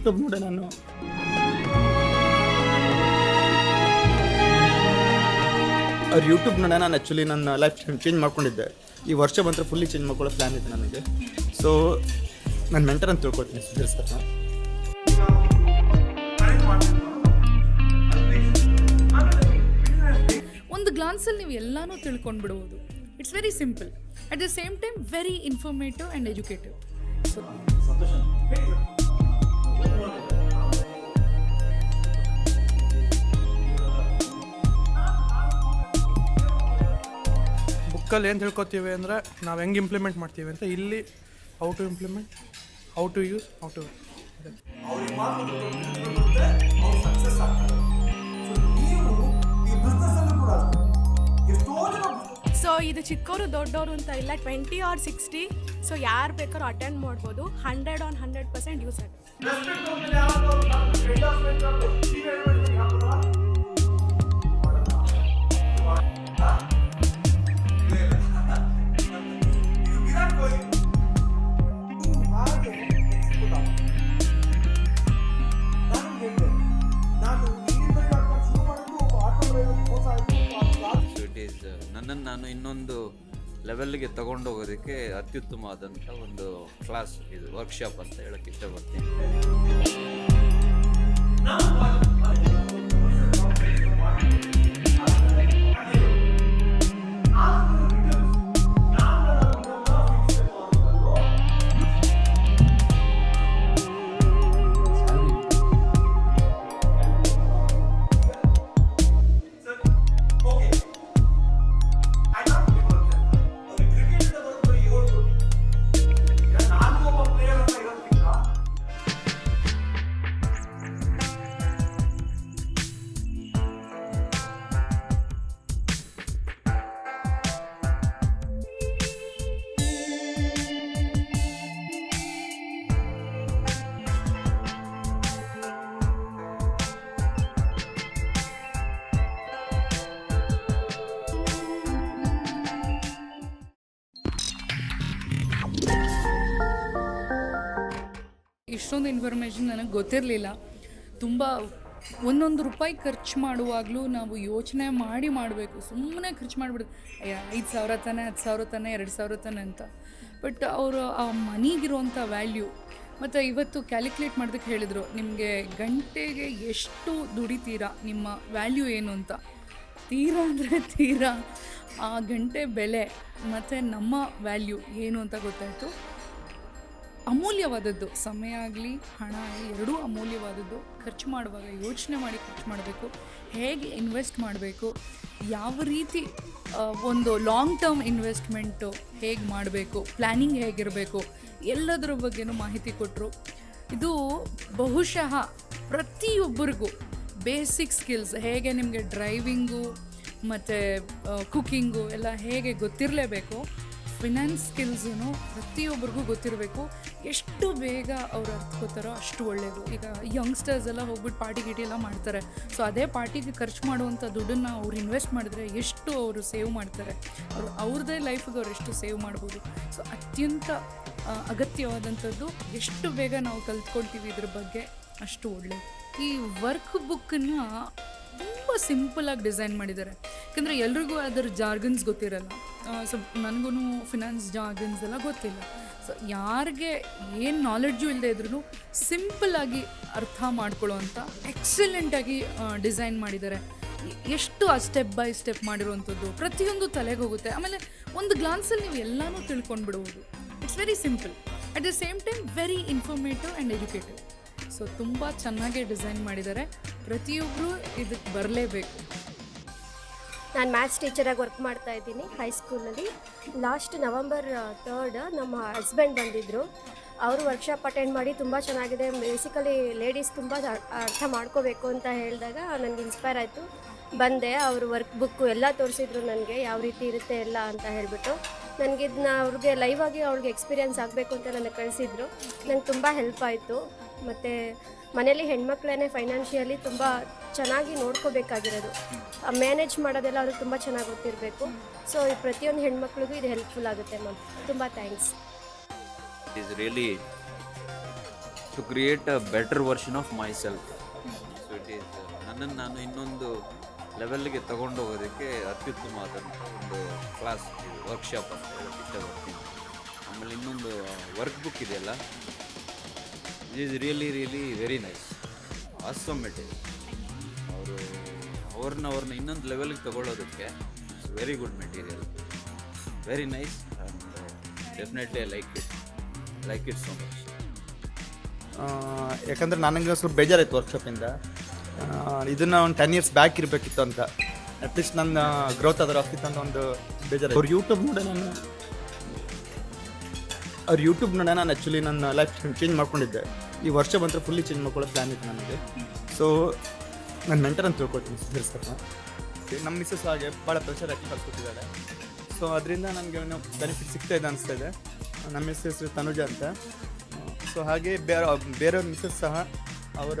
YouTube ನೋಡ ನಾನು. ಅವ್ರ ಯೂಟ್ಯೂಬ್ ನೋಡ ನಾನು ಆ್ಯಕ್ಚುಲಿ ನನ್ನ ಲೈಫ್ ಚೇಂಜ್ ಮಾಡ್ಕೊಂಡಿದ್ದೆ. ಈ ವರ್ಷ ಬಂದರೆ ಫುಲ್ಲಿ ಚೇಂಜ್ ಮಾಡ್ಕೊಳ್ಳೋ ಪ್ಲ್ಯಾನ್ ಇದೆ ನನಗೆ. ಸೊ ನನ್ನ ಮೆಂಟರ್ ಅಂತ ತಿಳ್ಕೊತೀನಿ ಸುಧೀರ್ ಸರ್ನ. ಒಂದು ಗ್ಲಾನ್ಸಲ್ಲಿ ನೀವು ಎಲ್ಲನೂ ತಿಳ್ಕೊಂಡ್ಬಿಡ್ಬೋದು. It's very simple at the same time very informative and educative ಬುಕ್ಕಲ್ಲಿ ಏನು ತಿಳ್ಕೊತೀವಿ ಅಂದರೆ ನಾವು ಹೆಂಗೆ ಇಂಪ್ಲಿಮೆಂಟ್ ಮಾಡ್ತೀವಿ ಅಂತ ಇಲ್ಲಿ how to implement how to use how to so ಇದು ಚಿಕ್ಕವರು ದೊಡ್ಡವರು ಅಂತ ಇಲ್ಲ ಟ್ವೆಂಟಿ ಆರ್ ಸಿಕ್ಸ್ಟಿ ಸೊ ಯಾರು ಬೇಕಾದ್ರೂ ಅಟೆಂಡ್ ಮಾಡ್ಬೋದು hundred on hundred percent use ಆಗುತ್ತೆ. ನನ್ನನ್ನು ನಾನು ಇನ್ನೊಂದು ಲೆವೆಲ್ಗೆ ತಗೊಂಡು ಹೋಗೋದಕ್ಕೆ ಅತ್ಯುತ್ತಮವಾದಂಥ ಒಂದು ಕ್ಲಾಸ್ ಇದು ವರ್ಕ್ಶಾಪ್ ಅಂತ ಹೇಳಕ್ಕೆ ಇಷ್ಟಪಡ್ತೀನಿ. ಗೊತ್ತಿರಲಿಲ್ಲ. ತುಂಬ ಒಂದೊಂದು ರೂಪಾಯಿ ಖರ್ಚು ಮಾಡುವಾಗಲೂ ನಾವು ಯೋಚನೆ ಮಾಡಿ ಮಾಡಬೇಕು. ಸುಮ್ಮನೆ ಖರ್ಚು ಮಾಡಿಬಿಡೋದು ಐದು ಸಾವಿರ ತಾನೆ, ಹತ್ತು ಸಾವಿರ ತಾನೆ, ಎರಡು ಸಾವಿರ ತಾನೆ ಅಂತ. ಬಟ್ ಅವರು ಆ ಮನಿಗಿರುವಂಥ ವ್ಯಾಲ್ಯೂ, ಮತ್ತು ಇವತ್ತು ಕ್ಯಾಲ್ಕುಲೇಟ್ ಮಾಡೋದಕ್ಕೆ ಹೇಳಿದರು, ನಿಮಗೆ ಗಂಟೆಗೆ ಎಷ್ಟು ದುಡಿತೀರಾ, ನಿಮ್ಮ ವ್ಯಾಲ್ಯೂ ಏನು ಅಂತ. ತೀರಾ ಅಂದರೆ ತೀರಾ ಆ ಗಂಟೆ ಬೆಲೆ, ಮತ್ತು ನಮ್ಮ ವ್ಯಾಲ್ಯೂ ಏನು ಅಂತ ಗೊತ್ತಾಯಿತು. ಅಮೂಲ್ಯವಾದದ್ದು. ಸಮಯ ಆಗಲಿ, ಹಣ ಆಗಲಿ, ಎರಡೂ ಅಮೂಲ್ಯವಾದದ್ದು. ಖರ್ಚು ಮಾಡುವಾಗ ಯೋಚನೆ ಮಾಡಿ ಖರ್ಚು ಮಾಡಬೇಕು. ಹೇಗೆ ಇನ್ವೆಸ್ಟ್ ಮಾಡಬೇಕು? ಯಾವ ರೀತಿ ಒಂದು ಲಾಂಗ್ ಟರ್ಮ್ ಇನ್ವೆಸ್ಟ್ಮೆಂಟು ಹೇಗೆ ಮಾಡಬೇಕು? ಪ್ಲ್ಯಾನಿಂಗ್ ಹೇಗಿರಬೇಕು? ಎಲ್ಲದರ ಬಗ್ಗೆನೂ ಮಾಹಿತಿ ಕೊಟ್ಟರು ಇದು ಬಹುಶಃ ಪ್ರತಿಯೊಬ್ಬರಿಗೂ ಬೇಸಿಕ್ ಸ್ಕಿಲ್ಸ್ ಹೇಗೆ ನಿಮಗೆ ಡ್ರೈವಿಂಗು ಮತ್ತು ಕುಕ್ಕಿಂಗು ಎಲ್ಲ ಹೇಗೆ ಗೊತ್ತಿರಲೇಬೇಕು. ಫಿನಾನ್ಸ್ ಸ್ಕಿಲ್ಸೂ ಪ್ರತಿಯೊಬ್ಬರಿಗೂ ಗೊತ್ತಿರಬೇಕು. ಎಷ್ಟು ಬೇಗ ಅವ್ರು ಅರ್ಥಕೋತಾರೋ ಅಷ್ಟು ಒಳ್ಳೆಯದು ಈಗ ಯಂಗ್ಸ್ಟರ್ಸ್ ಎಲ್ಲ ಹೋಗ್ಬಿಟ್ಟು ಪಾರ್ಟಿ ಗೀಟಿ ಎಲ್ಲ ಮಾಡ್ತಾರೆ. ಸೊ ಅದೇ ಪಾರ್ಟಿಗೆ ಖರ್ಚು ಮಾಡುವಂಥ ದುಡ್ಡನ್ನು ಅವ್ರು ಇನ್ವೆಸ್ಟ್ ಮಾಡಿದ್ರೆ ಎಷ್ಟು ಅವರು ಸೇವ್ ಮಾಡ್ತಾರೆ. ಅವರು ಅವ್ರದ್ದೇ ಲೈಫಿಗೆ ಅವ್ರು ಎಷ್ಟು ಸೇವ್ ಮಾಡ್ಬೋದು. ಸೊ ಅತ್ಯಂತ ಅಗತ್ಯವಾದಂಥದ್ದು ಎಷ್ಟು ಬೇಗ ನಾವು ಕಲ್ತ್ಕೊಳ್ತೀವಿ ಇದ್ರ ಬಗ್ಗೆ ಅಷ್ಟು ಒಳ್ಳೆಯದು ಈ ವರ್ಕ್ ಬುಕ್ಕನ್ನ ತುಂಬ ಸಿಂಪಲಾಗಿ ಡಿಸೈನ್ ಮಾಡಿದ್ದಾರೆ. ಯಾಕಂದರೆ ಎಲ್ರಿಗೂ ಅದರ ಜಾರ್ಗನ್ಸ್ ಗೊತ್ತಿರಲ್ಲ. ಸೊ ನನಗೂ ಫಿನಾನ್ಸ್ ಜಾರ್ಗನ್ಸ್ ಎಲ್ಲ ಗೊತ್ತಿಲ್ಲ. ಸೊ ಯಾರಿಗೆ ಏನು ನಾಲೆಡ್ಜು ಇಲ್ಲದೆ ಇದ್ರೂ ಸಿಂಪಲ್ಲಾಗಿ ಅರ್ಥ ಮಾಡ್ಕೊಳ್ಳೋವಂಥ ಎಕ್ಸಲೆಂಟಾಗಿ ಡಿಸೈನ್ ಮಾಡಿದ್ದಾರೆ ಎಷ್ಟು ಆ ಸ್ಟೆಪ್ ಬೈ ಸ್ಟೆಪ್ ಮಾಡಿರುವಂಥದ್ದು, ಪ್ರತಿಯೊಂದು ತಲೆಗೆ ಹೋಗುತ್ತೆ. ಆಮೇಲೆ ಒಂದು ಗ್ಲಾನ್ಸಲ್ಲಿ ನೀವು ಎಲ್ಲನೂ ತಿಳ್ಕೊಂಡ್ಬಿಡ್ಬೋದು. It's very simple at the same time very informative and educative so ತುಂಬ ಚೆನ್ನಾಗೇ ಡಿಸೈನ್ ಮಾಡಿದ್ದಾರೆ ಪ್ರತಿಯೊಬ್ಬರು ಇದಕ್ಕೆ ಬರಲೇಬೇಕು. ನಾನು ಮ್ಯಾಥ್ಸ್ ಟೀಚರಾಗಿ ವರ್ಕ್ ಮಾಡ್ತಾ ಇದ್ದೀನಿ ಹೈಸ್ಕೂಲಲ್ಲಿ ಲಾಸ್ಟ್ ನವಂಬರ್ ತರ್ಡ್ ನಮ್ಮ ಹಸ್ಬೆಂಡ್ ಬಂದಿದ್ದರು ಅವರು ವರ್ಕ್ಶಾಪ್ ಅಟೆಂಡ್ ಮಾಡಿ ತುಂಬ ಚೆನ್ನಾಗಿದೆ. ಬೇಸಿಕಲಿ ಲೇಡೀಸ್ ತುಂಬ ಅರ್ಥ ಮಾಡ್ಕೋಬೇಕು ಅಂತ ಹೇಳಿದಾಗ ನನಗೆ ಇನ್ಸ್ಪೈರ್ ಆಯಿತು. ಬಂದೆ, ಅವರು ವರ್ಕ್ ಬುಕ್ಕು ಎಲ್ಲ ತೋರಿಸಿದ್ರು ನನಗೆ, ಯಾವ ರೀತಿ ಇರುತ್ತೆ ಎಲ್ಲ ಅಂತ ಹೇಳಿಬಿಟ್ಟು. ಇದನ್ನ ಅವ್ರಿಗೆ ಲೈವ್ ಆಗಿ ಅವ್ರಿಗೆ ಎಕ್ಸ್ಪೀರಿಯನ್ಸ್ ಆಗಬೇಕು ಅಂತ ನನಗೆ ಕಳಿಸಿದ್ರು. ನಂಗೆ ತುಂಬ ಹೆಲ್ಪ್ ಆಯಿತು. ಮತ್ತು ಮನೇಲಿ ಹೆಣ್ಮಕ್ಳೇ ಫೈನಾನ್ಷಿಯಲಿ ತುಂಬ ಚೆನ್ನಾಗಿ ನೋಡ್ಕೋಬೇಕಾಗಿರೋದು. ಮ್ಯಾನೇಜ್ ಮಾಡೋದೆಲ್ಲ ಅವ್ರಿಗೆ ತುಂಬ ಚೆನ್ನಾಗಿ ಗೊತ್ತಿರಬೇಕು. ಸೊ ಈ ಪ್ರತಿಯೊಂದು ಹೆಣ್ಮಕ್ಳಿಗೂ ಇದು ಹೆಲ್ಪ್ಫುಲ್ ಆಗುತ್ತೆ ಮ್ಯಾಮ್ ತುಂಬ thanks it really to create a better version of myself so it is ನನ್ನನ್ನು ನಾನು ಇನ್ನೊಂದು ಲೆವೆಲ್ಗೆ ತಗೊಂಡೋಗೋದಕ್ಕೆ ಅತ್ಯುತ್ತಮವಾದಂಥ ಒಂದು ಕ್ಲಾಸ್ ವರ್ಕ್ಶಾಪ್ ಅಂತ ಇಷ್ಟಪಡ್ತೀನಿ ಆಮೇಲೆ ಇನ್ನೊಂದು ವರ್ಕ್ ಬುಕ್ ಇದೆಯಲ್ಲ is really really very nice awesome material ಅವರು ಅವ್ರನ್ನ ಅವ್ರನ್ನ ಇನ್ನೊಂದು ಲೆವೆಲ್ಗೆ ತಗೊಳ್ಳೋದಕ್ಕೆ very good material very nice and definitely I like it like it so much ಯಾಕಂದರೆ ನನಗೆ ಸ್ವಲ್ಪ ಬೇಜಾರಾಯ್ತು ವರ್ಕ್ಶಾಪಿಂದ ಇದನ್ನು ಒಂದು ಟೆನ್ ಇಯರ್ಸ್ ಬ್ಯಾಕ್ ಇರಬೇಕಿತ್ತು ಅಂತ. ಅಟ್ಲೀಸ್ಟ್ ನನ್ನ ಗ್ರೋತ್ ಅದರ ಆಗ್ತಿತ್ತು ಅಂತ ಒಂದು ಬೇಜಾರು ಅವ್ರ ಯೂಟ್ಯೂಬ್ ನೋಡಿ ನಾನು ಅವ್ರ ಯೂಟ್ಯೂಬ್ ನೋಡ ನಾನು ಆ್ಯಕ್ಚುಲಿ ನನ್ನ ಲೈಫ್ ಚೇಂಜ್ ಮಾಡ್ಕೊಂಡಿದ್ದೆ. ಈ ವರ್ಷ ಬಂದರೆ ಫುಲ್ಲಿ ಚೇಂಜ್ ಮಾಡ್ಕೊಳ್ಳೋ ಪ್ಲ್ಯಾನ್ ಇತ್ತು ನನಗೆ. ಸೊ ನನ್ನ ಮೆಂಟರ್ ಅಂತ ತಿಳ್ಕೊಳ್ತೀನಿ, ಸುಧೀರ್ ಸರ್ನ. ನಮ್ಮ ಮಿಸ್ಸಸ್ ಹಾಗೆ ಭಾಳ ಪ್ರೆಷರ್ ಹಾಕಿ ಕಳ್ಸ್ಕೊಟ್ಟಿದ್ದಾರೆ ಸೊ ಅದರಿಂದ ನನಗೆ ಏನೋ ಬೆನಿಫಿಟ್ ಸಿಗ್ತಾ ಇದೆ ಅನಿಸ್ತಾ ಇದೆ. ನಮ್ಮ ಮಿಸ್ಸಸ್ ತನುಜ ಅಂತ. ಸೊ ಹಾಗೆ ಬೇರೆ ಬೇರೆಯವ್ರ ಮಿಸ್ಸಸ್ ಸಹ ಅವರ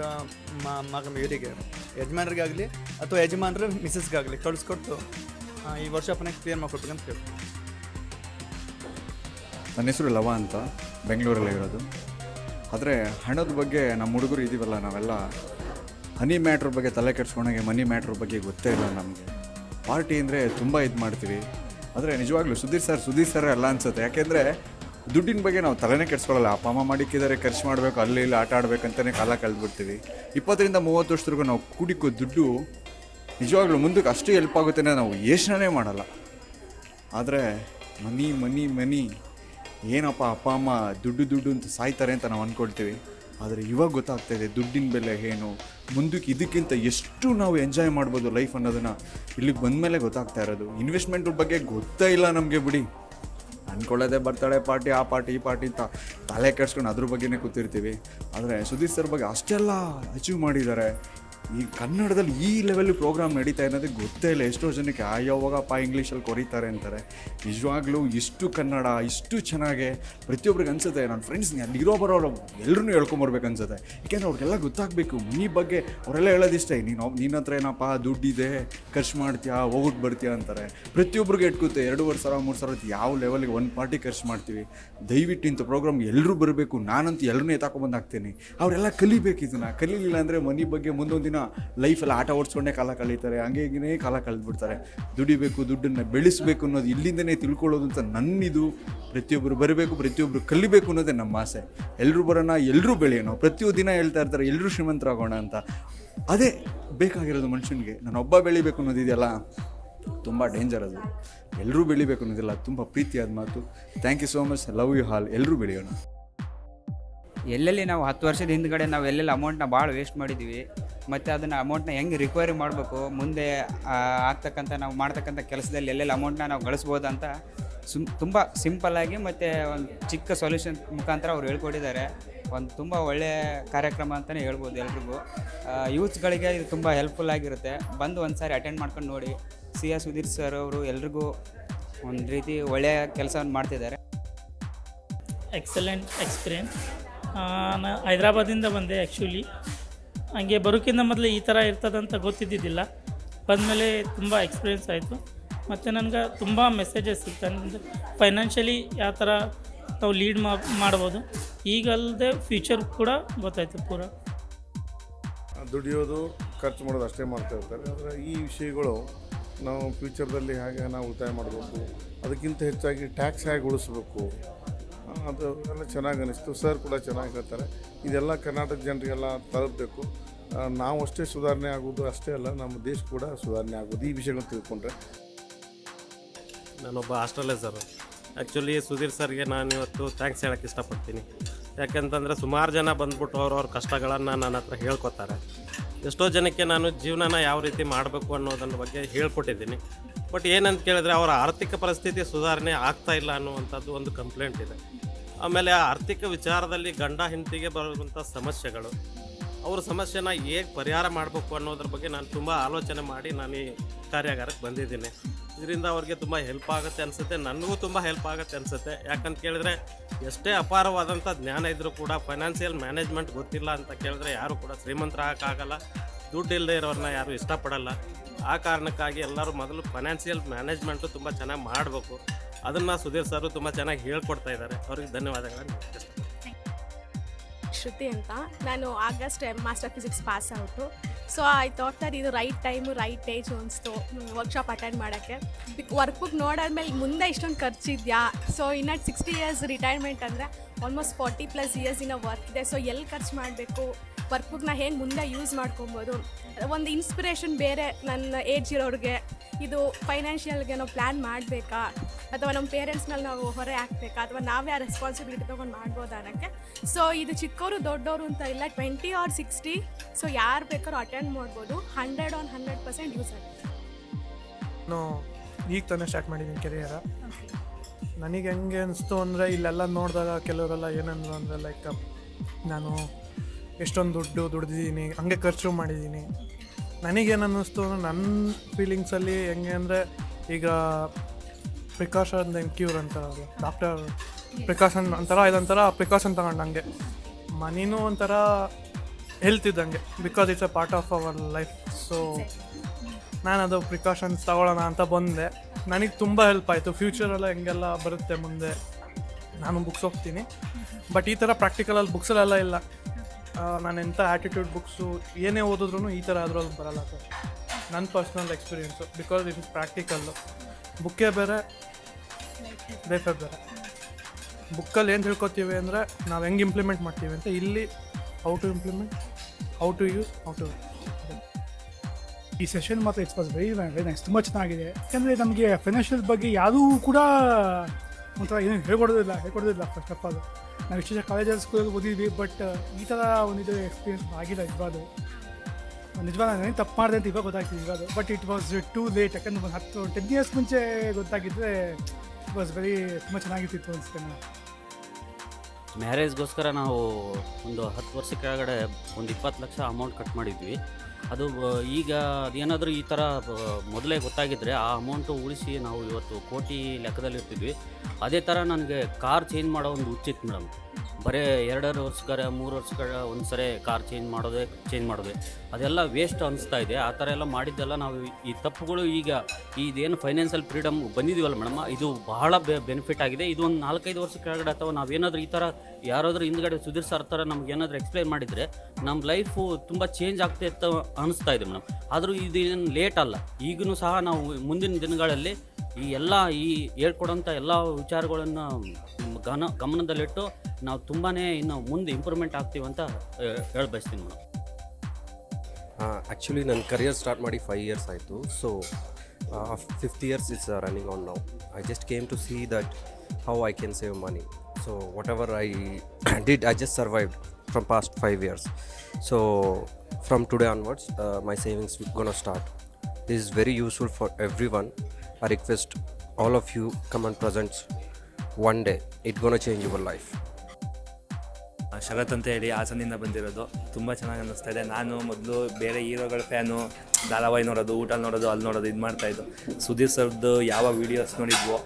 ಮಗ ಇವರಿಗೆ ಯಜಮಾನರಿಗಾಗಲಿ ಅಥವಾ ಯಜಮಾನರು ಮಿಸ್ಸಸ್ಗಾಗಲಿ ಕಳಿಸ್ಕೊಟ್ಟು ಈ ವರ್ಷ ಅಪ್ಪನ ಕ್ಲಿಯರ್ ಅಂತ ಕೇಳ್ತೀನಿ ನನ್ನ ಹೆಸರು ಲವ ಅಂತ ಬೆಂಗಳೂರಲ್ಲೇ ಇರೋದು. ಆದರೆ ಹಣದ ಬಗ್ಗೆ ನಮ್ಮ ಹುಡುಗರು ಇದ್ದೀವಲ್ಲ ನಾವೆಲ್ಲ ಹನಿ ಮ್ಯಾಟ್ರ್ ಬಗ್ಗೆ ತಲೆ ಕೆಡ್ಸ್ಕೊಂಡಾಗೆ ಮನಿ ಮ್ಯಾಟ್ರ್ ಬಗ್ಗೆ ಗೊತ್ತೇ ಇಲ್ಲ ನಮಗೆ. ಪಾರ್ಟಿ ಅಂದರೆ ತುಂಬ ಇದು ಮಾಡ್ತೀವಿ. ಆದರೆ ನಿಜವಾಗ್ಲೂ ಸುಧೀರ್ ಸರ್ ಸುಧೀರ್ ಸರ್ ಅಲ್ಲ ಅನ್ಸುತ್ತೆ. ಯಾಕೆಂದರೆ ದುಡ್ಡಿನ ಬಗ್ಗೆ ನಾವು ತಲೆನೇ ಕೆಡ್ಸ್ಕೊಳ್ಳಲ್ಲ ಅಪ್ಪ, ಅಮ್ಮ ಮಾಡಿಕ್ಕಿದ್ದಾರೆ, ಖರ್ಚು ಮಾಡಬೇಕು, ಅಲ್ಲಿ ಇಲ್ಲಿ ಆಟ ಆಡ್ಬೇಕಂತಲೇ ಕಾಲ ಕಳೆದ್ಬಿಡ್ತೀವಿ. ಇಪ್ಪತ್ತರಿಂದ ಮೂವತ್ತು ವರ್ಷದವರೆಗೂ ನಾವು ಕುಡಿಕೋ ದುಡ್ಡು ನಿಜವಾಗ್ಲೂ ಮುಂದಕ್ಕೆ ಅಷ್ಟು ಹೆಲ್ಪ್ ಆಗುತ್ತೆ ನಾವು ಯೋಚನೆ ಮಾಡಲ್ಲ. ಆದರೆ ಮನಿ ಮನಿ ಮನಿ ಏನಪ್ಪ ಅಪ್ಪ ಅಮ್ಮ ದುಡ್ಡು ದುಡ್ಡು ಅಂತ ಸಾಯ್ತಾರೆ ಅಂತ ನಾವು ಅಂದ್ಕೊಳ್ತೀವಿ ಆದರೆ ಇವಾಗ ಗೊತ್ತಾಗ್ತಾ ಇದೆ ದುಡ್ಡಿನ ಬೆಲೆ ಏನು? ಮುಂದಕ್ಕೆ ಇದಕ್ಕಿಂತ ಎಷ್ಟು ನಾವು ಎಂಜಾಯ್ ಮಾಡ್ಬೋದು ಲೈಫ್ ಅನ್ನೋದನ್ನು ಇಲ್ಲಿಗೆ ಬಂದಮೇಲೆ ಗೊತ್ತಾಗ್ತಾ ಇರೋದು. ಇನ್ವೆಸ್ಟ್ಮೆಂಟ್ ಬಗ್ಗೆ ಗೊತ್ತೇ ಇಲ್ಲ ನಮಗೆ ಬಿಡಿ. ಅಂದ್ಕೊಳ್ಳೋದೆ ಬರ್ತಾಳೆ ಪಾರ್ಟಿ, ಆ ಪಾರ್ಟಿ, ಈ ಪಾರ್ಟಿ ಅಂತ ತಲೆ ಕೆಡ್ಸ್ಕೊಂಡು ಅದ್ರ ಬಗ್ಗೆನೇ ಕೂತಿರ್ತೀವಿ. ಆದರೆ ಸುಧೀರ್ ಸರ್ ಬಗ್ಗೆ ಅಷ್ಟೆಲ್ಲ ಅಚೀವ್ ಮಾಡಿದ್ದಾರೆ. ಈ ಕನ್ನಡದಲ್ಲಿ ಈ ಲೆವೆಲ್ ಪ್ರೋಗ್ರಾಮ್ ನಡೀತಾ ಇರೋದು ಗೊತ್ತೇ ಇಲ್ಲ. ಎಷ್ಟೋ ಜನಕ್ಕೆ ಯಾವಾಗಪ್ಪ ಇಂಗ್ಲೀಷಲ್ಲಿ ಕೊರೀತಾರೆ ಅಂತಾರೆ. ನಿಜವಾಗ್ಲೂ ಇಷ್ಟು ಕನ್ನಡ, ಇಷ್ಟು ಚೆನ್ನಾಗೆ ಪ್ರತಿಯೊಬ್ಬರಿಗೆ ಅನ್ಸುತ್ತೆ. ನನ್ನ ಫ್ರೆಂಡ್ಸ್ ಅಲ್ಲಿರೋ ಬರೋರು ಎಲ್ಲರೂ ಹೇಳ್ಕೊಂಬರ್ಬೇಕು ಅನ್ಸುತ್ತೆ. ಯಾಕೆಂದ್ರೆ ಅವ್ರಿಗೆಲ್ಲ ಗೊತ್ತಾಗಬೇಕು. ನೀ ಬಗ್ಗೆ ಅವರೆಲ್ಲ ಹೇಳೋದಿಷ್ಟೇ. ನೀನು ನಿನ್ನ ಹತ್ರ ಏನಪ್ಪ ದುಡ್ಡಿದೆ, ಖರ್ಚು ಮಾಡ್ತೀಯಾ ಹೋಗ್ಬಿಟ್ಟು ಬರ್ತೀಯಾ ಅಂತಾರೆ. ಪ್ರತಿಯೊಬ್ಬರಿಗೆ ಇಟ್ಕುತ್ತೆ ಎರಡೂವರೆ ಸಾವಿರ, ಮೂರು ಸಾವಿರ ಯಾವ ಲೆವೆಲ್ಗೆ ಒಂದು ಪಾರ್ಟಿ ಖರ್ಚು ಮಾಡ್ತೀವಿ. ದಯವಿಟ್ಟು ಇಂಥ ಪ್ರೋಗ್ರಾಮ್ ಎಲ್ಲರೂ ಬರಬೇಕು. ನಾನಂತೂ ಎಲ್ಲರೂ ಎತ್ತಾಕೊಂಬಂದು ಹಾಕ್ತೀನಿ. ಅವರೆಲ್ಲ ಕಲಿಬೇಕು ಇದನ್ನು ಕಲೀಲಿಲ್ಲ ಅಂದರೆ ಮನೆ ಬಗ್ಗೆ ಮುಂದೊಂದು ದಿನ ಲೈಫಲ್ಲಿ ಆಟ ಓಡಿಸ್ಕೊಂಡೇ ಕಾಲ ಕಳೀತಾರೆ. ಹಂಗೆ ಹಿಂಗೇ ಕಾಲ ಕಳೆದ್ಬಿಡ್ತಾರೆ. ದುಡಿಬೇಕು, ದುಡ್ಡನ್ನು ಬೆಳೆಸಬೇಕು ಅನ್ನೋದು ಇಲ್ಲಿಂದನೇ ತಿಳ್ಕೊಳ್ಳೋದು ಅಂತ ನನ್ನಿದು. ಪ್ರತಿಯೊಬ್ಬರು ಬರಬೇಕು ಪ್ರತಿಯೊಬ್ಬರು ಕಲಿಬೇಕು ಅನ್ನೋದೇ ನಮ್ಮ ಆಸೆ. ಎಲ್ಲರೂ ಬರೋಣ ಎಲ್ಲರೂ ಬೆಳೆಯೋಣ. ಪ್ರತಿಯೊಂದು ದಿನ ಹೇಳ್ತಾ ಇರ್ತಾರೆ ಎಲ್ಲರೂ ಶ್ರೀಮಂತರಾಗೋಣ ಅಂತ. ಅದೇ ಬೇಕಾಗಿರೋದು ಮನುಷ್ಯನಿಗೆ. ನಾನು ಒಬ್ಬ ಬೆಳಿಬೇಕು ಅನ್ನೋದಿದೆಯಲ್ಲ ತುಂಬ ಡೇಂಜರ್ ಅದು. ಎಲ್ಲರೂ ಬೆಳಿಬೇಕು ಅನ್ನೋದಿಲ್ಲ ತುಂಬ ಪ್ರೀತಿಯಾದ ಮಾತು. Thank you so much love you all ಎಲ್ಲರೂ ಬೆಳೆಯೋಣ. ಎಲ್ಲೆಲ್ಲಿ ನಾವು ಹತ್ತು ವರ್ಷದ ಹಿಂದ್ಗಡೆ ನಾವು ಎಲ್ಲೆಲ್ಲಿ ಅಮೌಂಟ್ನ ಭಾಳ ವೇಸ್ಟ್ ಮಾಡಿದ್ದೀವಿ ಮತ್ತು ಅದನ್ನು ಅಮೌಂಟ್ನ ಹೆಂಗೆ ರಿಕವರಿ ಮಾಡಬೇಕು, ಮುಂದೆ ಆಗ್ತಕ್ಕಂಥ ನಾವು ಮಾಡ್ತಕ್ಕಂಥ ಕೆಲಸದಲ್ಲಿ ಎಲ್ಲೆಲ್ಲಿ ಅಮೌಂಟ್ನ ನಾವು ಗಳಿಸ್ಬೋದು ಅಂತ ಸುಮ್, ತುಂಬ ಸಿಂಪಲ್ಲಾಗಿ ಮತ್ತು ಒಂದು ಚಿಕ್ಕ ಸೊಲ್ಯೂಷನ್ ಮುಖಾಂತರ ಅವ್ರು ಹೇಳ್ಕೊಟ್ಟಿದ್ದಾರೆ. ಒಂದು ತುಂಬ ಒಳ್ಳೆಯ ಕಾರ್ಯಕ್ರಮ ಅಂತಲೇ ಹೇಳ್ಬೋದು ಎಲ್ರಿಗೂ. ಯೂತ್ಸ್ಗಳಿಗೆ ಇದು ತುಂಬ ಹೆಲ್ಪ್ಫುಲ್ ಆಗಿರುತ್ತೆ. ಬಂದು ಒಂದು ಸಾರಿ ಅಟೆಂಡ್ ಮಾಡ್ಕೊಂಡು ನೋಡಿ. ಸಿ ಎಸ್ ಸುಧೀರ್ ಸರ್ ಅವರು ಎಲ್ರಿಗೂ ಒಂದು ರೀತಿ ಒಳ್ಳೆಯ ಕೆಲಸವನ್ನು ಮಾಡ್ತಿದ್ದಾರೆ. ಎಕ್ಸಲೆಂಟ್ ಎಕ್ಸ್ಪೀರಿಯನ್ಸ್ ನಾನು ಹೈದ್ರಾಬಾದಿಂದ ಬಂದೆ ಆ್ಯಕ್ಚುಲಿ ಹಂಗೆ ಬರೋಕ್ಕಿಂತ ಮೊದಲು ಈ ಥರ ಇರ್ತದಂತ ಗೊತ್ತಿದ್ದಿದ್ದಿಲ್ಲ. ಬಂದಮೇಲೆ ತುಂಬ ಎಕ್ಸ್ಪೀರಿಯೆನ್ಸ್ ಆಯಿತು. ಮತ್ತು ನನಗೆ ತುಂಬ ಮೆಸೇಜಸ್ ಸಿಗ್ತಾನೆ ಫೈನಾನ್ಷಿಯಲಿ ಯಾವ ಥರ ನಾವು ಲೀಡ್ ಮಾಡ್ಬೋದು ಈಗಲ್ಲದೆ ಫ್ಯೂಚರ್ ಕೂಡ ಗೊತ್ತಾಯ್ತು ಪೂರ. ದುಡಿಯೋದು, ಖರ್ಚು ಮಾಡೋದು ಅಷ್ಟೇ ಮಾಡ್ತಾ ಇರ್ತಾರೆ. ಆದರೆ ಈ ವಿಷಯಗಳು ನಾವು ಫ್ಯೂಚರ್ದಲ್ಲಿ ಹೇಗೆ ನಾವು ಉಳಿತಾಯ ಮಾಡಬೇಕು, ಅದಕ್ಕಿಂತ ಹೆಚ್ಚಾಗಿ ಟ್ಯಾಕ್ಸ್ ಹೇಗೆ ಉಳಿಸ್ಬೇಕು ಅದು ಎಲ್ಲ ಚೆನ್ನಾಗಿ ಅನಿಸ್ತು. ಸರ್ ಕೂಡ ಚೆನ್ನಾಗಿ ಹೇಳ್ತಾರೆ. ಇದೆಲ್ಲ ಕರ್ನಾಟಕ ಜನರಿಗೆಲ್ಲ ತಲುಪಬೇಕು. ನಾವು ಅಷ್ಟೇ ಸುಧಾರಣೆ ಆಗೋದು ಅಷ್ಟೇ ಅಲ್ಲ, ನಮ್ಮ ದೇಶ ಕೂಡ ಸುಧಾರಣೆ ಆಗೋದು ಈ ವಿಷಯಗಳು ತಿಳ್ಕೊಂಡ್ರೆ. ನಾನೊಬ್ಬ ಆಸ್ಟ್ರೇಲಿಯಾ ಆ್ಯಕ್ಚುಲಿ ಸುಧೀರ್ ಸರ್ಗೆ ನಾನು ಇವತ್ತು ಥ್ಯಾಂಕ್ಸ್ ಹೇಳೋಕ್ಕೆ ಇಷ್ಟಪಡ್ತೀನಿ. ಯಾಕಂತಂದರೆ ಸುಮಾರು ಜನ ಬಂದ್ಬಿಟ್ಟು ಅವ್ರವ್ರ ಕಷ್ಟಗಳನ್ನು ನನ್ನ ಹತ್ರ ಹೇಳ್ಕೊತಾರೆ. ಎಷ್ಟೋ ಜನಕ್ಕೆ ನಾನು ಜೀವನನ ಯಾವ ರೀತಿ ಮಾಡಬೇಕು ಅನ್ನೋದನ್ನ ಬಗ್ಗೆ ಹೇಳ್ಕೊಟ್ಟಿದ್ದೀನಿ. ಬಟ್ ಏನಂತ ಕೇಳಿದ್ರೆ ಅವರ ಆರ್ಥಿಕ ಪರಿಸ್ಥಿತಿ ಸುಧಾರಣೆ ಆಗ್ತಾ ಇಲ್ಲ ಅನ್ನುವಂಥದ್ದು ಒಂದು ಕಂಪ್ಲೇಂಟ್ ಇದೆ. ಆಮೇಲೆ ಆರ್ಥಿಕ ವಿಚಾರದಲ್ಲಿ ಗಂಡ ಹೆಂಡತಿಗೆ ಬರುವಂಥ ಸಮಸ್ಯೆಗಳು, ಅವ್ರ ಸಮಸ್ಯೆನ ಹೇಗೆ ಪರಿಹಾರ ಮಾಡಬೇಕು ಅನ್ನೋದ್ರ ಬಗ್ಗೆ ನಾನು ತುಂಬ ಆಲೋಚನೆ ಮಾಡಿ ನಾನು ಈ ಕಾರ್ಯಾಗಾರಕ್ಕೆ ಬಂದಿದ್ದೀನಿ. ಇದರಿಂದ ಅವ್ರಿಗೆ ತುಂಬ ಹೆಲ್ಪ್ ಆಗುತ್ತೆ ಅನಿಸುತ್ತೆ. ನನಗೂ ತುಂಬ ಹೆಲ್ಪ್ ಆಗುತ್ತೆ ಅನಿಸುತ್ತೆ. ಯಾಕಂತ ಕೇಳಿದ್ರೆ ಎಷ್ಟೇ ಅಪಾರವಾದಂಥ ಜ್ಞಾನ ಇದ್ದರೂ ಕೂಡ ಫೈನಾನ್ಷಿಯಲ್ ಮ್ಯಾನೇಜ್ಮೆಂಟ್ ಗೊತ್ತಿಲ್ಲ ಅಂತ ಕೇಳಿದ್ರೆ ಯಾರು ಕೂಡ ಶ್ರೀಮಂತರಾಗಕ್ಕಾಗಲ್ಲ. ದುಡ್ಡು ಇಲ್ಲದೆ ಇರೋರನ್ನ ಯಾರು ಇಷ್ಟಪಡಲ್ಲ. ಆ ಕಾರಣಕ್ಕಾಗಿ ಎಲ್ಲರೂ ಮೊದಲು ಫೈನಾನ್ಷಿಯಲ್ ಮ್ಯಾನೇಜ್ಮೆಂಟು ತುಂಬ ಚೆನ್ನಾಗಿ ಮಾಡಬೇಕು. ಅದನ್ನು ಸುಧೀರ್ ಸರ್ ತುಂಬ ಚೆನ್ನಾಗಿ ಹೇಳ್ಕೊಡ್ತಾ ಇದ್ದಾರೆ. ಅವ್ರಿಗೆ ಧನ್ಯವಾದಗಳನ್ನು ಶ್ರುತಿ ಅಂತ. ನಾನು August master physics pass out so I thought that ಇದು ರೈಟ್ ಟೈಮು ರೈಟ್ ಏಜ್ ಅನಿಸ್ತು ವರ್ಕ್ಶಾಪ್ ಅಟೆಂಡ್ ಮಾಡೋಕ್ಕೆ. ವರ್ಕ್ ನೋಡಾದ್ಮೇಲೆ ಮುಂದೆ ಇಷ್ಟೊಂದು ಖರ್ಚಿದ್ಯಾ? ಸೊ ಇನ್ನು ಸಿಕ್ಸ್ಟಿ ಇಯರ್ಸ್ ರಿಟೈರ್ಮೆಂಟ್ ಅಂದರೆ ಆಲ್ಮೋಸ್ಟ್ ಫಾರ್ಟಿ ಪ್ಲಸ್ ಇಯರ್ಸ್ ಇನ್ನ ವರ್ಕ್ ಇದೆ. ಸೊ ಎಲ್ಲಿ ಖರ್ಚು ಮಾಡಬೇಕು? ವರ್ಕ್ ಬುಕ್ನ ಹೇಗೆ ಮುಂದೆ ಯೂಸ್ ಮಾಡ್ಕೊಬೋದು. ಒಂದು ಇನ್ಸ್ಪಿರೇಷನ್ ಬೇರೆ ನನ್ನ ಏಜ್ ಇರೋರಿಗೆ. ಇದು ಫೈನಾನ್ಷಿಯಲ್ಗೆ ನಾವು ಪ್ಲ್ಯಾನ್ ಮಾಡಬೇಕಾ? ಅಥವಾ ನಮ್ಮ ಪೇರೆಂಟ್ಸ್ ಮೇಲೆ ನಾವು ಹೊರೆ ಹಾಕ್ಬೇಕಾ? ಅಥವಾ ನಾವೇ ಆ ರೆಸ್ಪಾನ್ಸಿಬಿಲಿಟಿ ತೊಗೊಂಡು ಮಾಡ್ಬೋದು ಅನ್ನೋಕ್ಕೆ? ಸೊ ಇದು ಚಿಕ್ಕವರು ದೊಡ್ಡವರು ಅಂತ ಇಲ್ಲ ಟ್ವೆಂಟಿ ಆರ್ ಸಿಕ್ಸ್ಟಿ ಸೊ ಯಾರು ಬೇಕಾದ್ರೂ ಅಟೆಂಡ್ ಮಾಡ್ಬೋದು. Hundred on hundred percent use ಆಗುತ್ತೆ. ನಾನು ಈಗ ತಾನೇ ಸ್ಟಾರ್ಟ್ ಮಾಡಿದ್ದೀನಿ ಕೆರಿಯರ ನನಗೆ ಹೆಂಗೆ ಅನಿಸ್ತು ಅಂದರೆ ಇಲ್ಲೆಲ್ಲ ನೋಡಿದಾಗ ಕೆಲವರೆಲ್ಲ ಏನಂದ್ರು ಅಂದರೆ ಲೈಕ್ ನಾನು ಎಷ್ಟೊಂದು ದುಡ್ಡು ದುಡ್ದಿದ್ದೀನಿ, ಹಂಗೆ ಖರ್ಚು ಮಾಡಿದ್ದೀನಿ. ನನಗೇನು ಅನ್ನಿಸ್ತು ನನ್ನ ಫೀಲಿಂಗ್ಸಲ್ಲಿ ಹೆಂಗೆ ಅಂದರೆ ಈಗ ಪ್ರಿಕಾಷನ್ ದೆನ್ ಕ್ಯೂರ್ ಅಂತ ಡಾಕ್ಟರ್ ಪ್ರಿಕಾಷನ್ ಒಂಥರ ಇದೊಂಥರ ಪ್ರಿಕಾಷನ್ ತಗೊಂಡಂಗೆ ಮನಿನೂ ಒಂಥರ ಹೆಲ್ತ್ ಇದ್ದಂಗೆ because it's a part of our life so ನಾನು ಅದು ಪ್ರಿಕಾಷನ್ಸ್ ತಗೊಳ್ಳೋಣ ಅಂತ ಬಂದೆ. ನನಗೆ ತುಂಬ ಹೆಲ್ಪ್ ಆಯಿತು. ಫ್ಯೂಚರೆಲ್ಲ ಹೆಂಗೆಲ್ಲ ಬರುತ್ತೆ ಮುಂದೆ, ನಾನು ಬುಕ್ಸ್ ಹೋಗ್ತೀನಿ ಬಟ್ ಈ ಥರ ಪ್ರಾಕ್ಟಿಕಲಲ್ಲಿ ಬುಕ್ಸಲ್ಲೆಲ್ಲ ಇಲ್ಲ. ನಾನು ಎಂಥ ಆ್ಯಟಿಟ್ಯೂಡ್ ಬುಕ್ಸು ಏನೇ ಓದಿದ್ರು ಈ ಥರ ಅದ್ರಲ್ಲಿ ಬರಲ್ಲ ಸರ್. ನನ್ನ personal experience because it is practical ಬುಕ್ಕೇ ಬೇರೆ ಲೈಫೇ ಬೇರೆ. ಬುಕ್ಕಲ್ಲಿ ಏನು ತಿಳ್ಕೊತೀವಿ ಅಂದರೆ, ನಾವು ಹೆಂಗೆ ಇಂಪ್ಲಿಮೆಂಟ್ ಮಾಡ್ತೀವಿ ಅಂತ ಇಲ್ಲಿ how to implement how to use how to ಈ ಸೆಷನ್ ಮಾತ್ರ it's was very very nice ತುಂಬ ಚೆನ್ನಾಗಿದೆ. ಯಾಕಂದರೆ ನಮಗೆ ಫೈನಾನ್ಷಿಯಲ್ ಬಗ್ಗೆ ಯಾವುದೂ ಕೂಡ ಒಂಥರ ಏನು ಹೇಳ್ಕೊಡೋದಿಲ್ಲ ಹೇಳ್ಕೊಡೋದಿಲ್ಲ ಫಸ್ಟ್ ಆಫ್ ಆಲ್ ನಾವು ಇಷ್ಟು ಕಾಲೇಜಲ್ಲಿ ಸ್ಕೂಲಲ್ಲಿ ಓದಿದ್ವಿ ಬಟ್ ಈ ಥರ ಒಂದಿದು ಎಕ್ಸ್ಪೀರಿಯನ್ಸ್ ಆಗಿಲ್ಲ ನಿಜವಾದ ನಿಜವಾದ ನಾನು ತಪ್ಪು ಮಾಡಿದೆ ಅಂತ ಇವಾಗ ಗೊತ್ತಾಗ್ತಿದೆ ಇವಾಗ but it was too late ಯಾಕಂದ್ರೆ ಒಂದು ಹತ್ತು ಟೆನ್ ಇಯರ್ಸ್ ಮುಂಚೆ ಗೊತ್ತಾಗಿದ್ದರೆ ಇಟ್ ವಾಸ್ ವೆರಿ ತುಂಬ ಚೆನ್ನಾಗಿರ್ತಿತ್ತು ಅನಿಸುತ್ತೆ ನಾನು ಮ್ಯಾರೇಜ್ಗೋಸ್ಕರ ನಾವು ಒಂದು ಹತ್ತು ವರ್ಷಕ್ಕೆ ಕೆಳಗಡೆ ಒಂದು ಇಪ್ಪತ್ತು ಲಕ್ಷ ಅಮೌಂಟ್ ಕಟ್ ಮಾಡಿದ್ವಿ. ಅದು ಈಗ ಅದೇನಾದರೂ ಈ ಥರ ಮೊದಲೇ ಗೊತ್ತಾಗಿದ್ದರೆ ಆ ಅಮೌಂಟು ಉಳಿಸಿ ನಾವು ಇವತ್ತು ಕೋಟಿ ಲೆಕ್ಕದಲ್ಲಿ ಇರ್ತಿದ್ವಿ ಅದೇ ಥರ ನನಗೆ ಕಾರ್ ಚೇಂಜ್ ಮಾಡೋ ಒಂದು ಹುಚ್ಚಿತ್ತು ಮೇಡಮ್. ಬರೀ ಎರಡೆರಡು ವರ್ಷಕ್ಕೆ ಮೂರು ವರ್ಷಗಳ ಒಂದು ಸರಿ ಕಾರ್ ಚೇಂಜ್ ಮಾಡೋದೇ ಚೇಂಜ್ ಮಾಡೋದೇ. ಅದೆಲ್ಲ ವೇಸ್ಟ್ ಅನಿಸ್ತಾ ಇದೆ. ಆ ಥರ ಎಲ್ಲ ಮಾಡಿದ್ದೆಲ್ಲ ನಾವು ಈ ತಪ್ಪುಗಳು ಈಗ ಇದೇನು ಫೈನಾನ್ಷಿಯಲ್ ಫ್ರೀಡಮ್ ಬಂದಿದ್ದೀವಲ್ಲ ಮೇಡಮ್, ಇದು ಬಹಳ ಬೆನಿಫಿಟ್ ಆಗಿದೆ. ಇದು ಒಂದು ನಾಲ್ಕೈದು ವರ್ಷ ಕೆಳಗಡೆ ಅಥವಾ ನಾವೇನಾದರೂ ಈ ಥರ ಯಾರಾದರೂ ಹಿಂದ್ಗಡೆ ಸುಧೀರ್ ಥರ ನಮ್ಗೆ ಏನಾದರೂ ಎಕ್ಸ್ಪ್ಲೈನ್ ಮಾಡಿದರೆ ನಮ್ಮ ಲೈಫು ತುಂಬ ಚೇಂಜ್ ಆಗ್ತಾ ಇತ್ತು ಅನಿಸ್ತಾ ಇದೆ ಮೇಡಮ್. ಆದರೂ ಇದೇನು ಲೇಟ್ ಅಲ್ಲ. ಈಗಲೂ ಸಹ ನಾವು ಮುಂದಿನ ದಿನಗಳಲ್ಲಿ ಈ ಎಲ್ಲ ಈ ಹೇಳ್ಕೊಡೋಂಥ ಎಲ್ಲ ವಿಚಾರಗಳನ್ನು ಗಮನ ಗಮನದಲ್ಲಿಟ್ಟು ನಾವು ತುಂಬಾ ಇನ್ನು ಮುಂದೆ ಇಂಪ್ರೂವ್ಮೆಂಟ್ ಆಗ್ತೀವಿ ಅಂತ ಹೇಳಿ ಬಯಸ್ತೀನಿ ಮೇಡಮ್. ಆ್ಯಕ್ಚುಲಿ ನನ್ನ ಕರಿಯರ್ ಸ್ಟಾರ್ಟ್ ಮಾಡಿ ಫೈವ್ ಇಯರ್ಸ್ ಆಯಿತು. So fifth years is running on now I just came to see that how I can save money so whatever I did I just survived from past five years so from today onwards my savings gone start this is very useful for everyone I request all of you come and presents one day it gonna change your life Sharath ಅಂತ ಹೇಳಿ ಹಾಸನಿಂದ ಬಂದಿರೋದು. ತುಂಬ ಚೆನ್ನಾಗಿ ಅನ್ನಿಸ್ತಾ ಇದೆ. ನಾನು ಮೊದಲು ಬೇರೆ ಹೀರೋಗಳ ಫ್ಯಾನು, ಧಾರಾವಾಹಿ ನೋಡೋದು ಊಟ ನೋಡೋದು, ಅಲ್ಲಿ ನೋಡೋದು, ಇದು ಮಾಡ್ತಾಯಿದ್ದು ಸುಧೀರ್ ಸರ್ದು ಯಾವ ವೀಡಿಯೋಸ್ ನೋಡಿದ್ವೋ,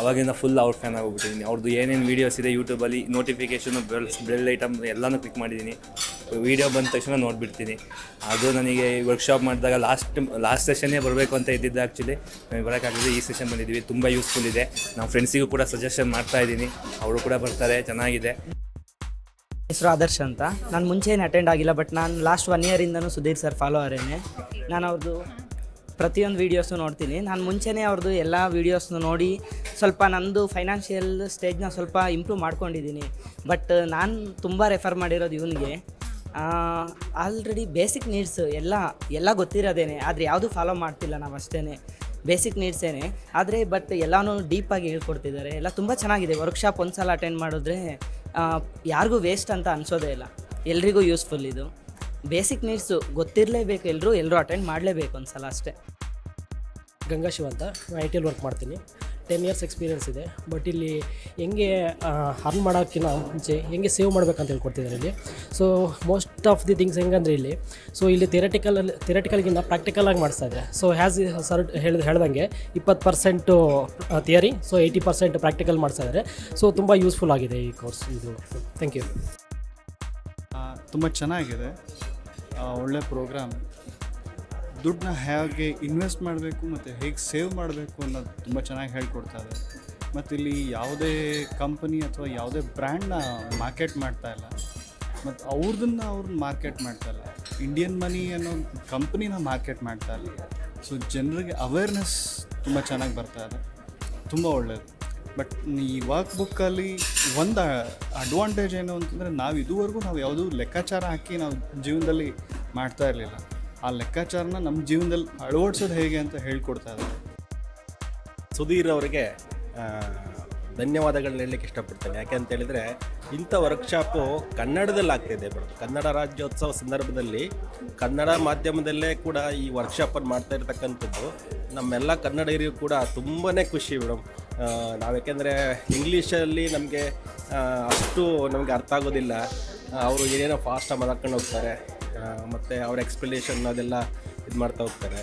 ಅವಾಗಿಂದ ಫುಲ್ ಅವ್ರ ಫ್ಯಾನ್ ಆಗೋಗ್ಬಿಟ್ಟಿದ್ದೀನಿ ಅವ್ರದ್ದು ಏನೇನು ವೀಡಿಯೋಸ್ ಇದೆ ಯೂಟ್ಯೂಬಲ್ಲಿ ನೋಟಿಫಿಕೇಷನು ಬೆಲ್ ಬೆಲ್ ಐಟಮ್ ಎಲ್ಲನೂ ಕ್ಲಿಕ್ ಮಾಡಿದ್ದೀನಿ ವೀಡಿಯೋ ಬಂದ ತಕ್ಷಣ ನೋಡಿಬಿಡ್ತೀನಿ. ಅದು ನನಗೆ ವರ್ಕ್ಶಾಪ್ ಮಾಡಿದಾಗ ಲಾಸ್ಟ್ ಲಾಸ್ಟ್ ಸೆಷನ್ನೇ ಬರಬೇಕು ಅಂತ ಇದ್ದಿದ್ದು ಆ್ಯಕ್ಚುಲಿ ನಮಗೆ ಈ ಸೆಷನ್ ಬಂದಿದ್ದೀವಿ ತುಂಬ ಯೂಸ್ಫುಲ್ ಇದೆ. ನಾವು ಫ್ರೆಂಡ್ಸಿಗೂ ಕೂಡ ಸಜೆಷನ್ ಮಾಡ್ತಾ ಇದ್ದೀನಿ. ಅವರು ಕೂಡ ಬರ್ತಾರೆ, ಚೆನ್ನಾಗಿದೆ. ಹೆಸರು ಆದರ್ಶ್ ಅಂತ. ನಾನು ಮುಂಚೆ ಏನು ಅಟೆಂಡ್ ಆಗಿಲ್ಲ ಬಟ್ ನಾನು ಲಾಸ್ಟ್ ಒನ್ ಇಯರಿಂದನೂ ಸುಧೀರ್ ಸರ್ ಫಾಲೋವರೇನೆ ನಾನು ಅವ್ರದ್ದು ಪ್ರತಿಯೊಂದು ವೀಡಿಯೋಸು ನೋಡ್ತೀನಿ. ನಾನು ಮುಂಚೆನೇ ಅವ್ರದ್ದು ಎಲ್ಲ ವೀಡಿಯೋಸ್ನು ನೋಡಿ ಸ್ವಲ್ಪ ನಂದು ಫೈನಾನ್ಷಿಯಲ್ ಸ್ಟೇಜ್ನ ಸ್ವಲ್ಪ ಇಂಪ್ರೂವ್ ಮಾಡ್ಕೊಂಡಿದ್ದೀನಿ. ಬಟ್ ನಾನು ತುಂಬ ರೆಫರ್ ಮಾಡಿರೋದು ಇವನಿಗೆ. ಆಲ್ರೆಡಿ ಬೇಸಿಕ್ ನೀಡ್ಸ್ ಎಲ್ಲ ಎಲ್ಲ ಗೊತ್ತಿರೋದೇನೆ. ಆದರೆ ಯಾವುದು ಫಾಲೋ ಮಾಡ್ತಿಲ್ಲ ನಾವು ಅಷ್ಟೇ ಬೇಸಿಕ್ ನೀಡ್ಸೇನೆ ಆದರೆ ಬಟ್ ಎಲ್ಲನೂ ಡೀಪಾಗಿ ಹೇಳ್ಕೊಡ್ತಿದ್ದಾರೆ. ಎಲ್ಲ ತುಂಬ ಚೆನ್ನಾಗಿದೆ. ವರ್ಕ್ಶಾಪ್ ಒಂದು ಸಲ ಅಟೆಂಡ್ ಮಾಡಿದ್ರೆ ಯಾರಿಗೂ ವೇಸ್ಟ್ ಅಂತ ಅನಿಸೋದೇ ಇಲ್ಲ. ಎಲ್ರಿಗೂ ಯೂಸ್ಫುಲ್ ಇದು. ಬೇಸಿಕ್ ನೀಡ್ಸು ಗೊತ್ತಿರಲೇಬೇಕು ಎಲ್ಲರೂ ಎಲ್ಲರೂ ಅಟೆಂಡ್ ಮಾಡಲೇಬೇಕು ಒಂದು ಸಲ ಅಷ್ಟೇ. ಗಂಗಾಶಿವ ಅಂತ ಐ ಟಿಯಲ್ಲಿ ವರ್ಕ್ ಮಾಡ್ತೀನಿ. ಟೆನ್ ಇಯರ್ಸ್ ಎಕ್ಸ್ಪೀರಿಯೆನ್ಸ್ ಇದೆ. ಬಟ್ ಇಲ್ಲಿ ಹೆಂಗೆ ಅರ್ನ್ ಮಾಡೋಕ್ಕಿಂತ ಮುಂಚೆ ಹೆಂಗೆ ಸೇವ್ ಮಾಡ್ಬೇಕಂತ ಹೇಳ್ಕೊಡ್ತಿದ್ದಾರೆ ಇಲ್ಲಿ. So most of the things ಹೆಂಗಂದ್ರೆ ಇಲ್ಲಿ ಸೊ ಇಲ್ಲಿ ಥೆರಟಿಕಲ್ ಥಿಯರಟಿಕಲ್ಗಿಂತ ಪ್ರಾಕ್ಟಿಕಲಾಗಿ ಮಾಡಿಸ್ತಾ ಇದ್ದಾರೆ. ಸೊ ಹ್ಯಾಸ್ ಸರ್ ಹೇಳ್ದ, ಹೇಳ್ದಂಗೆ ಇಪ್ಪತ್ತು percent theory so eighty percent practical ಮಾಡಿಸ್ತಾ ಇದ್ದಾರೆ. ಸೊ ತುಂಬ ಯೂಸ್ಫುಲ್ ಆಗಿದೆ ಈ ಕೋರ್ಸ್ ಇದು. ಥ್ಯಾಂಕ್ ಯು ತುಂಬ ಚೆನ್ನಾಗಿದೆ. ಒಳ್ಳೆ ಪ್ರೋಗ್ರಾಮ್ ದುಡ್ಡನ್ನ ಹೇಗೆ ಇನ್ವೆಸ್ಟ್ ಮಾಡಬೇಕು ಮತ್ತು ಹೇಗೆ ಸೇವ್ ಮಾಡಬೇಕು ಅನ್ನೋದು ತುಂಬ ಚೆನ್ನಾಗಿ ಹೇಳ್ಕೊಡ್ತಾರೆ. ಮತ್ತು ಇಲ್ಲಿ ಯಾವುದೇ ಕಂಪನಿ ಅಥವಾ ಯಾವುದೇ ಬ್ರ್ಯಾಂಡ್ನ ಮಾರ್ಕೆಟ್ ಮಾಡ್ತಾ ಇಲ್ಲ. ಮತ್ತು ಅವ್ರದನ್ನ ಅವ್ರು ಮಾರ್ಕೆಟ್ ಮಾಡ್ತಾ ಇಲ್ಲ. ಇಂಡಿಯನ್ ಮನಿ ಅನ್ನೋ ಕಂಪ್ನಿನ ಮಾರ್ಕೆಟ್ ಮಾಡ್ತಾ ಇಲ್ಲ. ಸೊ ಜನರಿಗೆ ಅವೇರ್ನೆಸ್ ತುಂಬ ಚೆನ್ನಾಗಿ ಬರ್ತಾ ಇದೆ. ತುಂಬ ಒಳ್ಳೆಯದು ಬಟ್ ಈ ವರ್ಕ್ ಬುಕ್ಕಲ್ಲಿ ಒಂದು ಅಡ್ವಾಂಟೇಜ್ ಏನು ಅಂತಂದರೆ ನಾವು ಇದುವರೆಗೂ ನಾವು ಯಾವುದೂ ಲೆಕ್ಕಾಚಾರ ಹಾಕಿ ನಾವು ಜೀವನದಲ್ಲಿ ಮಾಡ್ತಾ ಇರಲಿಲ್ಲ. ಆ ಲೆಕ್ಕಾಚಾರನ ನಮ್ಮ ಜೀವನದಲ್ಲಿ ಅಳವಡಿಸೋದು ಹೇಗೆ ಅಂತ ಹೇಳ್ಕೊಡ್ತಾ ಇದ್ದಾರೆ. ಸುಧೀರ್ ಅವರಿಗೆ ಧನ್ಯವಾದಗಳನ್ನ ಹೇಳಲಿಕ್ಕೆ ಇಷ್ಟಪಡ್ತೇನೆ. ಯಾಕೆ ಅಂತ ಹೇಳಿದರೆ, ಇಂಥ ವರ್ಕ್ಶಾಪು ಕನ್ನಡದಲ್ಲಿ ಆಗ್ತಿದೆ ಮೇಡಮ್ ಕನ್ನಡ ರಾಜ್ಯೋತ್ಸವ ಸಂದರ್ಭದಲ್ಲಿ, ಕನ್ನಡ ಮಾಧ್ಯಮದಲ್ಲೇ ಕೂಡ ಈ ವರ್ಕ್ಶಾಪನ್ನು ಮಾಡ್ತಾ ಇರ್ತಕ್ಕಂಥದ್ದು, ನಮ್ಮೆಲ್ಲ ಕನ್ನಡಿಗರಿಗೂ ಕೂಡ ತುಂಬಾ ಖುಷಿ ಮೇಡಮ್ ನಾವು ಯಾಕೆಂದರೆ ಇಂಗ್ಲೀಷಲ್ಲಿ ನಮಗೆ ಅಷ್ಟು ನಮಗೆ ಅರ್ಥ ಆಗೋದಿಲ್ಲ. ಅವರು ಏನೇನೋ ಫಾಸ್ಟಾಗಿ ಮಾತಾಡ್ಕೊಂಡು ಹೋಗ್ತಾರೆ. ಮತ್ತು ಅವ್ರ ಎಕ್ಸ್ಪ್ಲನೇಷನ್ ಅದೆಲ್ಲ ಇದು ಮಾಡ್ತಾ ಹೋಗ್ತಾರೆ.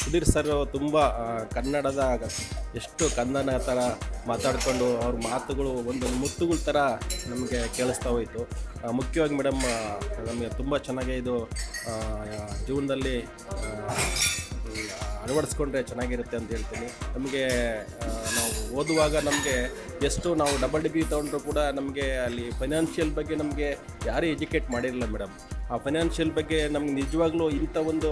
ಸುಧೀರ್ ಸರ್ ತುಂಬ ಕನ್ನಡದ ಎಷ್ಟು ಕನ್ನಡ ಥರ ಮಾತಾಡಿಕೊಂಡು ಅವ್ರ ಮಾತುಗಳು ಒಂದೊಂದು ಮುತ್ತುಗಳ ಥರ ನಮಗೆ ಕೇಳಿಸ್ತಾ ಹೋಯಿತು. ಮುಖ್ಯವಾಗಿ ಮೇಡಮ್ ನಮಗೆ ತುಂಬ ಚೆನ್ನಾಗಿ ಇದು ಜೀವನದಲ್ಲಿ ಅಳವಡಿಸ್ಕೊಂಡ್ರೆ ಚೆನ್ನಾಗಿರುತ್ತೆ ಅಂತ ಹೇಳ್ತೀನಿ. ನಮಗೆ ನಾವು ಓದುವಾಗ ನಮಗೆ ಎಷ್ಟು ನಾವು ಡಬಲ್ ಡಿಗ್ರಿ ತೊಗೊಂಡ್ರು ಕೂಡ ನಮಗೆ ಅಲ್ಲಿ ಫೈನಾನ್ಷಿಯಲ್ ಬಗ್ಗೆ ನಮಗೆ ಯಾರೂ ಎಜುಕೇಟ್ ಮಾಡಿರಲಿಲ್ಲ ಮೇಡಮ್ ಆ ಫೈನಾನ್ಷಿಯಲ್ ಬಗ್ಗೆ ನಮ್ಗೆ ನಿಜವಾಗ್ಲೂ ಇಂಥ ಒಂದು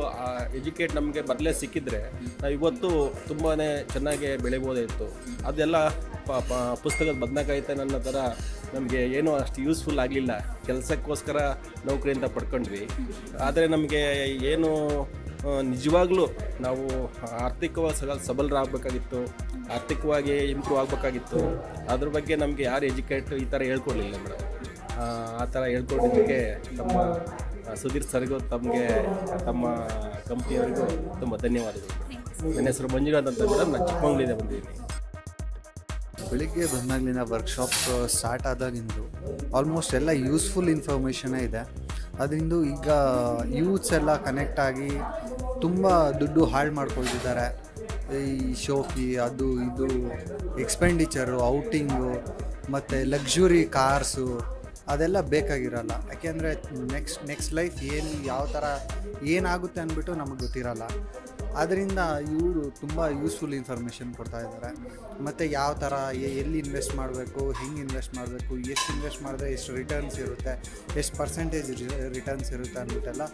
ಎಜುಕೇಟ್ ನಮಗೆ ಬರಲೇ ಸಿಕ್ಕಿದ್ರೆ ನಾವು ಇವತ್ತು ತುಂಬಾ ಚೆನ್ನಾಗಿ ಬೆಳಿಬೋದಾಯಿತು ಅದೆಲ್ಲ ಪುಸ್ತಕದ ಬದನೆಕಾಯ್ತೆ ನನ್ನ ಥರ ನಮಗೆ ಏನೂ ಅಷ್ಟು ಯೂಸ್ಫುಲ್ ಆಗಲಿಲ್ಲ. ಕೆಲಸಕ್ಕೋಸ್ಕರ ನೌಕರಿಯಿಂದ ಪಡ್ಕೊಂಡ್ವಿ. ಆದರೆ ನಮಗೆ ಏನು ನಿಜವಾಗ್ಲೂ ನಾವು ಆರ್ಥಿಕವಾಗಿ ಸಗ ಸಬಲರಾಗಬೇಕಾಗಿತ್ತು, ಆರ್ಥಿಕವಾಗಿ ಇಂಪ್ರೂವ್ ಆಗಬೇಕಾಗಿತ್ತು. ಅದ್ರ ಬಗ್ಗೆ ನಮಗೆ ಯಾರು ಎಜುಕೇಟ್ ಈ ಥರ ಹೇಳ್ಕೊಡ್ಲಿಲ್ಲ ಮೇಡಮ್. ಆ ಥರ ಹೇಳ್ಕೊಡೋದಕ್ಕೆ ನಮ್ಮ ಸುಧೀರ್ ಸರ್ಗೂ ತಮಗೆ ತಮ್ಮ ಕಂಪ್ನಿಯವರಿಗೂ ತುಂಬ ಧನ್ಯವಾದಗಳು. ನನ್ನ ಹೆಸರು ಮಂಜುನಾಥ್ ಅಂತ ಮೇಡಮ್ ನಾನು ಚಿಕ್ಕಮಂಗ್ಳೂರಿಂದ ಬಂದಿದ್ದೀನಿ. ಬೆಳಿಗ್ಗೆ ಬಂದಾಗಲಿನ ವರ್ಕ್ಶಾಪ್ ಸ್ಟಾರ್ಟ್ ಆದಾಗಿಂದು ಆಲ್ಮೋಸ್ಟ್ ಎಲ್ಲ ಯೂಸ್ಫುಲ್ ಇನ್ಫಾರ್ಮೇಷನೇ ಇದೆ. ಅದರಿಂದ ಈಗ ಯೂತ್ಸ್ ಎಲ್ಲ ಕನೆಕ್ಟ್ ಆಗಿ ತುಂಬ ದುಡ್ಡು ಹಾಳು ಮಾಡ್ಕೊಳ್ತಿದ್ದಾರೆ. ಈ ಶೋಕಿ, ಅದು ಇದು ಎಕ್ಸ್ಪೆಂಡಿಚರು ಔಟಿಂಗು ಮತ್ತು ಲಕ್ಸುರಿ ಕಾರ್ಸು ಅದೆಲ್ಲ ಬೇಕಾಗಿರಲ್ಲ. ಯಾಕೆಂದರೆ ನೆಕ್ಸ್ಟ್ ನೆಕ್ಸ್ಟ್ ಲೈಫ್ ಏನು, ಯಾವ ಥರ ಏನಾಗುತ್ತೆ ಅಂದ್ಬಿಟ್ಟು ನಮಗೆ ಗೊತ್ತಿರಲ್ಲ. ಅದರಿಂದ ಇವರು ತುಂಬ ಯೂಸ್ಫುಲ್ ಇನ್ಫಾರ್ಮೇಷನ್ ಕೊಡ್ತಾ ಇದ್ದಾರೆ ಮತ್ತು ಯಾವ ಥರ ಎಲ್ಲಿ ಇನ್ವೆಸ್ಟ್ ಮಾಡಬೇಕು, ಹೆಂಗೆ ಇನ್ವೆಸ್ಟ್ ಮಾಡಬೇಕು, ಎಷ್ಟು ಇನ್ವೆಸ್ಟ್ ಮಾಡಿದ್ರೆ ಎಷ್ಟು ರಿಟರ್ನ್ಸ್ ಇರುತ್ತೆ, ಎಷ್ಟು ಪರ್ಸೆಂಟೇಜ್ ರಿಟರ್ನ್ಸ್ ಇರುತ್ತೆ ಅಂದ್ಬಿಟ್ಟೆಲ್ಲ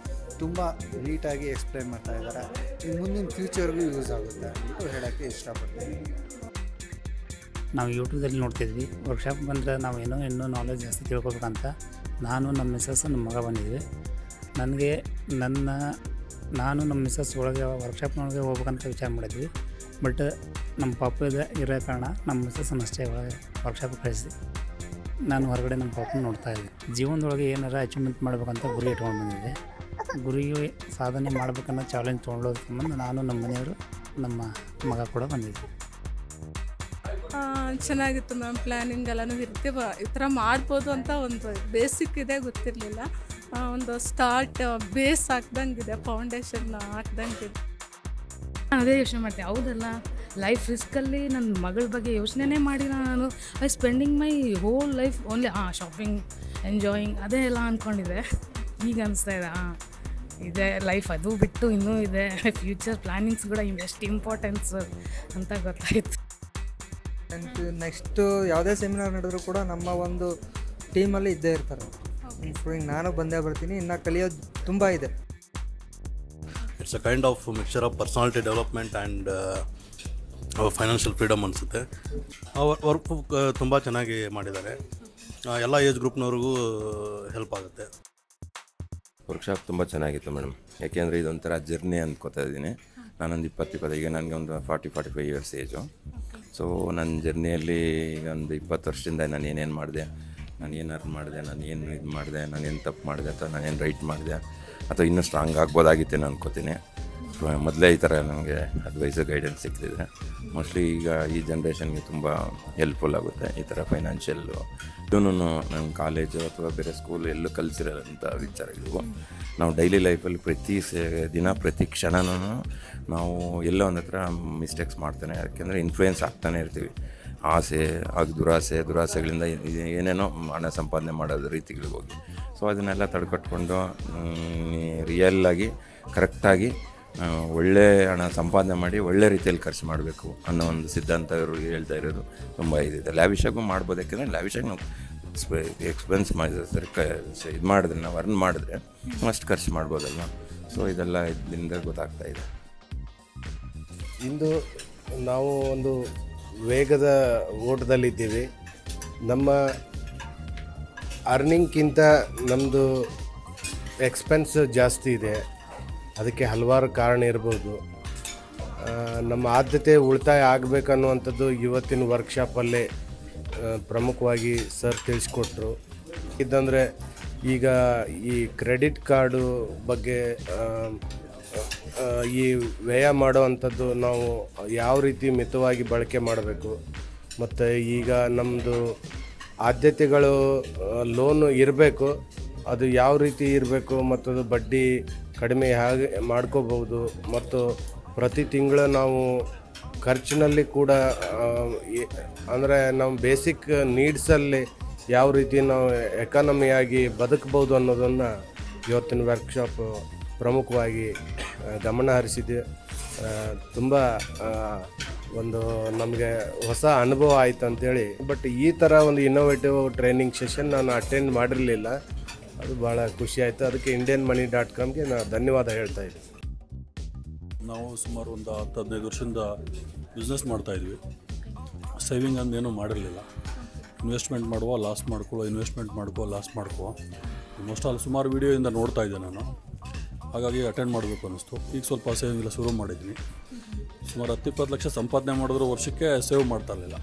ತುಂಬ ನೀಟಾಗಿ ಎಕ್ಸ್ಪ್ಲೈನ್ ಮಾಡ್ತಾ ಇದ್ದಾರೆ ಮುಂದಿನ ಫ್ಯೂಚರ್ಗೂ ಯೂಸ್ ಆಗುತ್ತೆ ಅಂತ ಹೇಳೋಕ್ಕೆ ಇಷ್ಟಪಡ್ತೀನಿ. ನಾವು ಯೂಟ್ಯೂಬ್ದಲ್ಲಿ ನೋಡ್ತಿದ್ವಿ. ವರ್ಕ್ಶಾಪ್ ಬಂದರೆ ನಾವು ಏನೋ ಇನ್ನೂ ನಾಲೆಜ್ ಜಾಸ್ತಿ ತಿಳ್ಕೊಬೇಕಂತ ನಾನು ನಮ್ಮ ಮಿಸ್ಸಸ್ ನಮ್ಮ ಮಗ ಬಂದಿದ್ವಿ. ನನಗೆ ನನ್ನ ನಾನು ನಮ್ಮ ಮಿಸ್ಸಸ್ ಒಳಗೆ ವರ್ಕ್ಶಾಪ್ನೊಳಗೆ ಹೋಗ್ಬೇಕಂತ ವಿಚಾರ ಮಾಡಿದ್ವಿ. ಬಟ್ ನಮ್ಮ ಪಾಪದ ಇರೋ ಕಾರಣ ನಮ್ಮ ಮಿಸ್ಸಸ್ಸನ್ನು ಅಷ್ಟೇ ಒಳಗೆ ವರ್ಕ್ಶಾಪ್ ಕಳಿಸಿ ನಾನು ಹೊರಗಡೆ ನಮ್ಮ ಪಾಪನ ನೋಡ್ತಾ ಇದ್ದೆ. ಜೀವನದೊಳಗೆ ಏನಾರ ಅಚೀವ್ಮೆಂಟ್ ಮಾಡ್ಬೇಕಂತ ಗುರಿ ಇಟ್ಕೊಂಡು ಬಂದಿದ್ದೆ. ಗುರಿಗೆ ಸಾಧನೆ ಮಾಡ್ಬೇಕನ್ನೋ ಚಾಲೆಂಜ್ ತೊಗೊಳ್ಳೋದು ಸಂಬಂಧ ನಾನು ನಮ್ಮ ಮನೆಯವರು ನಮ್ಮ ಮಗ ಕೂಡ ಬಂದಿದ್ವಿ ಆ, ಚೆನ್ನಾಗಿತ್ತು ಮ್ಯಾಮ್ ಪ್ಲ್ಯಾನಿಂಗ್ ಎಲ್ಲನೂ ಇರ್ತೀವ ಈ ಥರ ಮಾಡ್ಬೋದು ಅಂತ ಒಂದು ಬೇಸಿಕ್ ಇದೆ ಗೊತ್ತಿರಲಿಲ್ಲ. ಒಂದು ಸ್ಟಾರ್ಟ್ ಬೇಸ್ ಹಾಕ್ದಂಗಿದೆ ಫೌಂಡೇಶನ್ ಹಾಕ್ದಂಗಿದೆ ನಾನು ಅದೇ ಯೋಚನೆ ಮಾಡ್ತೀನಿ ಹೌದಲ್ಲ? ಲೈಫ್ ರಿಸ್ಕಲ್ಲಿ ನನ್ನ ಮಗಳ ಬಗ್ಗೆ ಯೋಚನೆನೇ ಮಾಡಿಲ್ಲ ನಾನು. I spending my whole life only ಹಾಂ ಶಾಪಿಂಗ್ ಎಂಜಾಯಿಂಗ್ ಅದೇ ಎಲ್ಲ ಅಂದ್ಕೊಂಡಿದ್ದೆ ಈಗ ಅನಿಸ್ತಾ ಇದೆ ಹಾಂ ಇದೆ ಲೈಫ್ ಅದು ಬಿಟ್ಟು ಇನ್ನೂ ಇದೆ. ಫ್ಯೂಚರ್ ಪ್ಲ್ಯಾನಿಂಗ್ಸ್ ಕೂಡ ಎಷ್ಟು ಇಂಪಾರ್ಟೆನ್ಸ್ ಅಂತ ಗೊತ್ತಾಯಿತು. ನೆಕ್ಸ್ಟು ಯಾವುದೇ ಸೆಮಿನಾರ್ ನಡೆದ್ರು ಕೂಡ ನಮ್ಮ ಒಂದು ಟೀಮಲ್ಲಿ ಇದ್ದೇ ಇರ್ತಾರೆ. ಇನ್ಕ್ಲೂಡಿಂಗ್ ನಾನು ಬಂದೇ ಬರ್ತೀನಿ ಇನ್ನು ಕಲಿಯೋದು ತುಂಬ ಇದೆ. It's a kind of mixture of personality development and financial freedom ಅನಿಸುತ್ತೆ. ವರ್ಕ್ ತುಂಬ ಚೆನ್ನಾಗಿ ಮಾಡಿದ್ದಾರೆ. ಎಲ್ಲ ಏಜ್ ಗ್ರೂಪ್ನವ್ರಿಗೂ ಹೆಲ್ಪ್ ಆಗುತ್ತೆ. ವರ್ಕ್ಶಾಪ್ ತುಂಬ ಚೆನ್ನಾಗಿತ್ತು ಮೇಡಮ್ ಯಾಕೆಂದರೆ ಇದೊಂಥರ ಜರ್ನಿ ಅಂದ್ಕೋತಾ ಇದ್ದೀನಿ. ನಾನೊಂದು ಇಪ್ಪತ್ತು ಇಪ್ಪತ್ತು ಈಗ ನನಗೆ ಒಂದು forty forty five years age so ನನ್ನ ಜರ್ನಿಯಲ್ಲಿ ಈಗ ಒಂದು ಇಪ್ಪತ್ತು ವರ್ಷದಿಂದ ನಾನು ಏನೇನು ಮಾಡಿದೆ, ನಾನು ಏನು ಅರ್ನ್ ಮಾಡಿದೆ, ನಾನು ಏನು ಇದು ಮಾಡಿದೆ, ನಾನು ಏನು ತಪ್ಪು ಮಾಡಿದೆ ಅಥವಾ ನಾನು ಏನು ರೈಟ್ ಮಾಡಿದೆ ಅಥವಾ ಇನ್ನೂ ಸ್ಟ್ರಾಂಗ್ ಆಗ್ಬೋದಾಗಿತ್ತೇನೋ ಅನ್ಕೋತೀನಿ ಮೊದಲೇ ಈ ಥರ ನಮಗೆ ಅಡ್ವೈಸರ್ ಗೈಡೆನ್ಸ್ ಸಿಗ್ತಿದೆ ಮೋಸ್ಟ್ಲಿ ಈಗ ಈ ಜನ್ರೇಷನ್ಗೆ ತುಂಬ ಹೆಲ್ಪ್ಫುಲ್ ಆಗುತ್ತೆ ಈ ಥರ ಫೈನಾನ್ಷಿಯಲ್ಲು ಇದನ್ನು ನಮ್ಮ ಕಾಲೇಜು ಅಥವಾ ಬೇರೆ ಸ್ಕೂಲ್ ಎಲ್ಲೂ ಕಲಿಸಿರೋಂಥ ವಿಚಾರಗಳು ನಾವು ಡೈಲಿ ಲೈಫಲ್ಲಿ ಪ್ರತಿ ದಿನ ಪ್ರತಿ ಕ್ಷಣನೂ ನಾವು ಎಲ್ಲೋ ಒಂದು ಹತ್ರ ಮಿಸ್ಟೇಕ್ಸ್ ಮಾಡ್ತಾನೆ, ಯಾಕೆಂದರೆ ಇನ್ಫ್ಲೂಯೆನ್ಸ್ ಆಗ್ತಾನೆ ಇರ್ತೀವಿ. ಆಸೆ ಆಗ ದುರಾಸೆ, ದುರಾಸೆಗಳಿಂದ ಏನೇನೋ ಹಣ ಸಂಪಾದನೆ ಮಾಡೋದು ರೀತಿಗಳಿಗೆ ಹೋಗಿ ಸೊ ಅದನ್ನೆಲ್ಲ ತಡೆಗಟ್ಕೊಂಡು ರಿಯಲ್ ಆಗಿ ಕರೆಕ್ಟಾಗಿ ಒಳ್ಳೆ ಹಣ ಸಂಪಾದನೆ ಮಾಡಿ ಒಳ್ಳೆ ರೀತಿಯಲ್ಲಿ ಖರ್ಚು ಮಾಡಬೇಕು ಅನ್ನೋ ಒಂದು ಸಿದ್ಧಾಂತ ಇವರು ಹೇಳ್ತಾ ಇರೋದು ತುಂಬ ಇದಿದೆ ಲ್ಯಾವಿಶಾಗೂ ಮಾಡ್ಬೋದು, ಯಾಕೆಂದರೆ ಲ್ಯಾವಿಶಾಗಿ ನಾವು ಎಕ್ಸ್ಪೆ ಎಕ್ಸ್ಪೆನ್ಸ್ ಮಾಡಿದ್ರೆ ಇದು ಮಾಡಿದ್ರೆ, ನಾವು ಅರ್ನ್ ಮಾಡಿದ್ರೆ ಅಷ್ಟು ಖರ್ಚು ಮಾಡ್ಬೋದಲ್ವ? ಸೊ ಇದೆಲ್ಲ ಇದರಿಂದ ಗೊತ್ತಾಗ್ತಾ ಇದೆ. ಇಂದು ನಾವು ಒಂದು ವೇಗದ ಓಟದಲ್ಲಿದ್ದೀವಿ. ನಮ್ಮ ಅರ್ನಿಂಗ್ಗಿಂತ ನಮ್ಮದು ಎಕ್ಸ್ಪೆನ್ಸ್ ಜಾಸ್ತಿ ಇದೆ. ಅದಕ್ಕೆ ಹಲವಾರು ಕಾರಣ ಇರ್ಬೋದು. ನಮ್ಮ ಆದ್ಯತೆ ಉಳಿತಾಯ ಆಗಬೇಕನ್ನುವಂಥದ್ದು ಇವತ್ತಿನ ವರ್ಕ್ಶಾಪಲ್ಲೇ ಪ್ರಮುಖವಾಗಿ ಸರ್ ತಿಳಿಸ್ಕೊಟ್ರು. ಇದಂದರೆ ಈಗ ಈ ಕ್ರೆಡಿಟ್ ಕಾರ್ಡು ಬಗ್ಗೆ ಈ ವ್ಯಯ ಮಾಡುವಂಥದ್ದು ನಾವು ಯಾವ ರೀತಿ ಮಿತವಾಗಿ ಬಳಕೆ ಮಾಡಬೇಕು. ಮತ್ತು ಈಗ ನಮ್ಮದು ಆದ್ಯತೆಗಳು ಲೋನು ಇರಬೇಕು. ಅದು ಯಾವ ರೀತಿ ಇರಬೇಕು ಮತ್ತು ಬಡ್ಡಿ ಕಡಿಮೆ ಹಾಗೆ ಮಾಡ್ಕೋಬಹುದು. ಮತ್ತು ಪ್ರತಿ ತಿಂಗಳು ನಾವು ಖರ್ಚಿನಲ್ಲಿ ಕೂಡ ಅಂದರೆ ನಮ್ಮ ಬೇಸಿಕ್ ನೀಡ್ಸಲ್ಲಿ ಯಾವ ರೀತಿ ನಾವು ಎಕಾನಮಿಯಾಗಿ ಬದುಕ್ಬೋದು ಅನ್ನೋದನ್ನು ಇವತ್ತಿನ ವರ್ಕ್ಶಾಪ್ ಪ್ರಮುಖವಾಗಿ ಗಮನ ಹರಿಸಿದೆ. ತುಂಬ ಒಂದು ನಮಗೆ ಹೊಸ ಅನುಭವ ಆಯಿತು ಅಂತೇಳಿ ಬಟ್ ಈ ಥರ ಒಂದು ಇನ್ನೋವೇಟಿವ್ ಟ್ರೈನಿಂಗ್ ಸೆಷನ್ ನಾನು ಅಟೆಂಡ್ ಮಾಡಿರಲಿಲ್ಲ. ಅದು ಭಾಳ ಖುಷಿ ಆಯಿತು. ಅದಕ್ಕೆ ಇಂಡಿಯನ್ ಮನಿ ಡಾಟ್ ಕಾಮ್ಗೆ ನಾನು ಧನ್ಯವಾದ ಹೇಳ್ತಾ ಇದ್ದೀನಿ. ನಾವು ಸುಮಾರು ಒಂದು ಹತ್ತು, ಹದಿನೈದು ವರ್ಷದಿಂದ ಬಿಸ್ನೆಸ್ ಮಾಡ್ತಾಯಿದ್ವಿ ಸೇವಿಂಗ್ ಅಂದೇನೂ ಮಾಡಿರಲಿಲ್ಲ. ಇನ್ವೆಸ್ಟ್ಮೆಂಟ್ ಮಾಡುವ ಲಾಸ್ ಮಾಡ್ಕೊಳ್ಳೋ ಇನ್ವೆಸ್ಟ್ಮೆಂಟ್ ಮಾಡ್ಕೋ ಲಾಸ್ ಮಾಡ್ಕೋ. ಮೋಸ್ಟ್ ಆಲ್ ಸುಮಾರು ವೀಡಿಯೋಯಿಂದ ನೋಡ್ತಾ ಇದ್ದೆ ನಾನು. ಹಾಗಾಗಿ ಅಟೆಂಡ್ ಮಾಡಬೇಕು ಅನ್ನಿಸ್ತು. ಈಗ ಸ್ವಲ್ಪ ಸೇವಿಂಗ್ ಎಲ್ಲ ಶುರು ಮಾಡಿದ್ವಿ ಸುಮಾರು ಹತ್ತು ಇಪ್ಪತ್ತು ಲಕ್ಷ ಸಂಪಾದನೆ ಮಾಡಿದ್ರು ವರ್ಷಕ್ಕೆ ಸೇವ್ ಮಾಡ್ತಾ ಇರಲಿಲ್ಲ.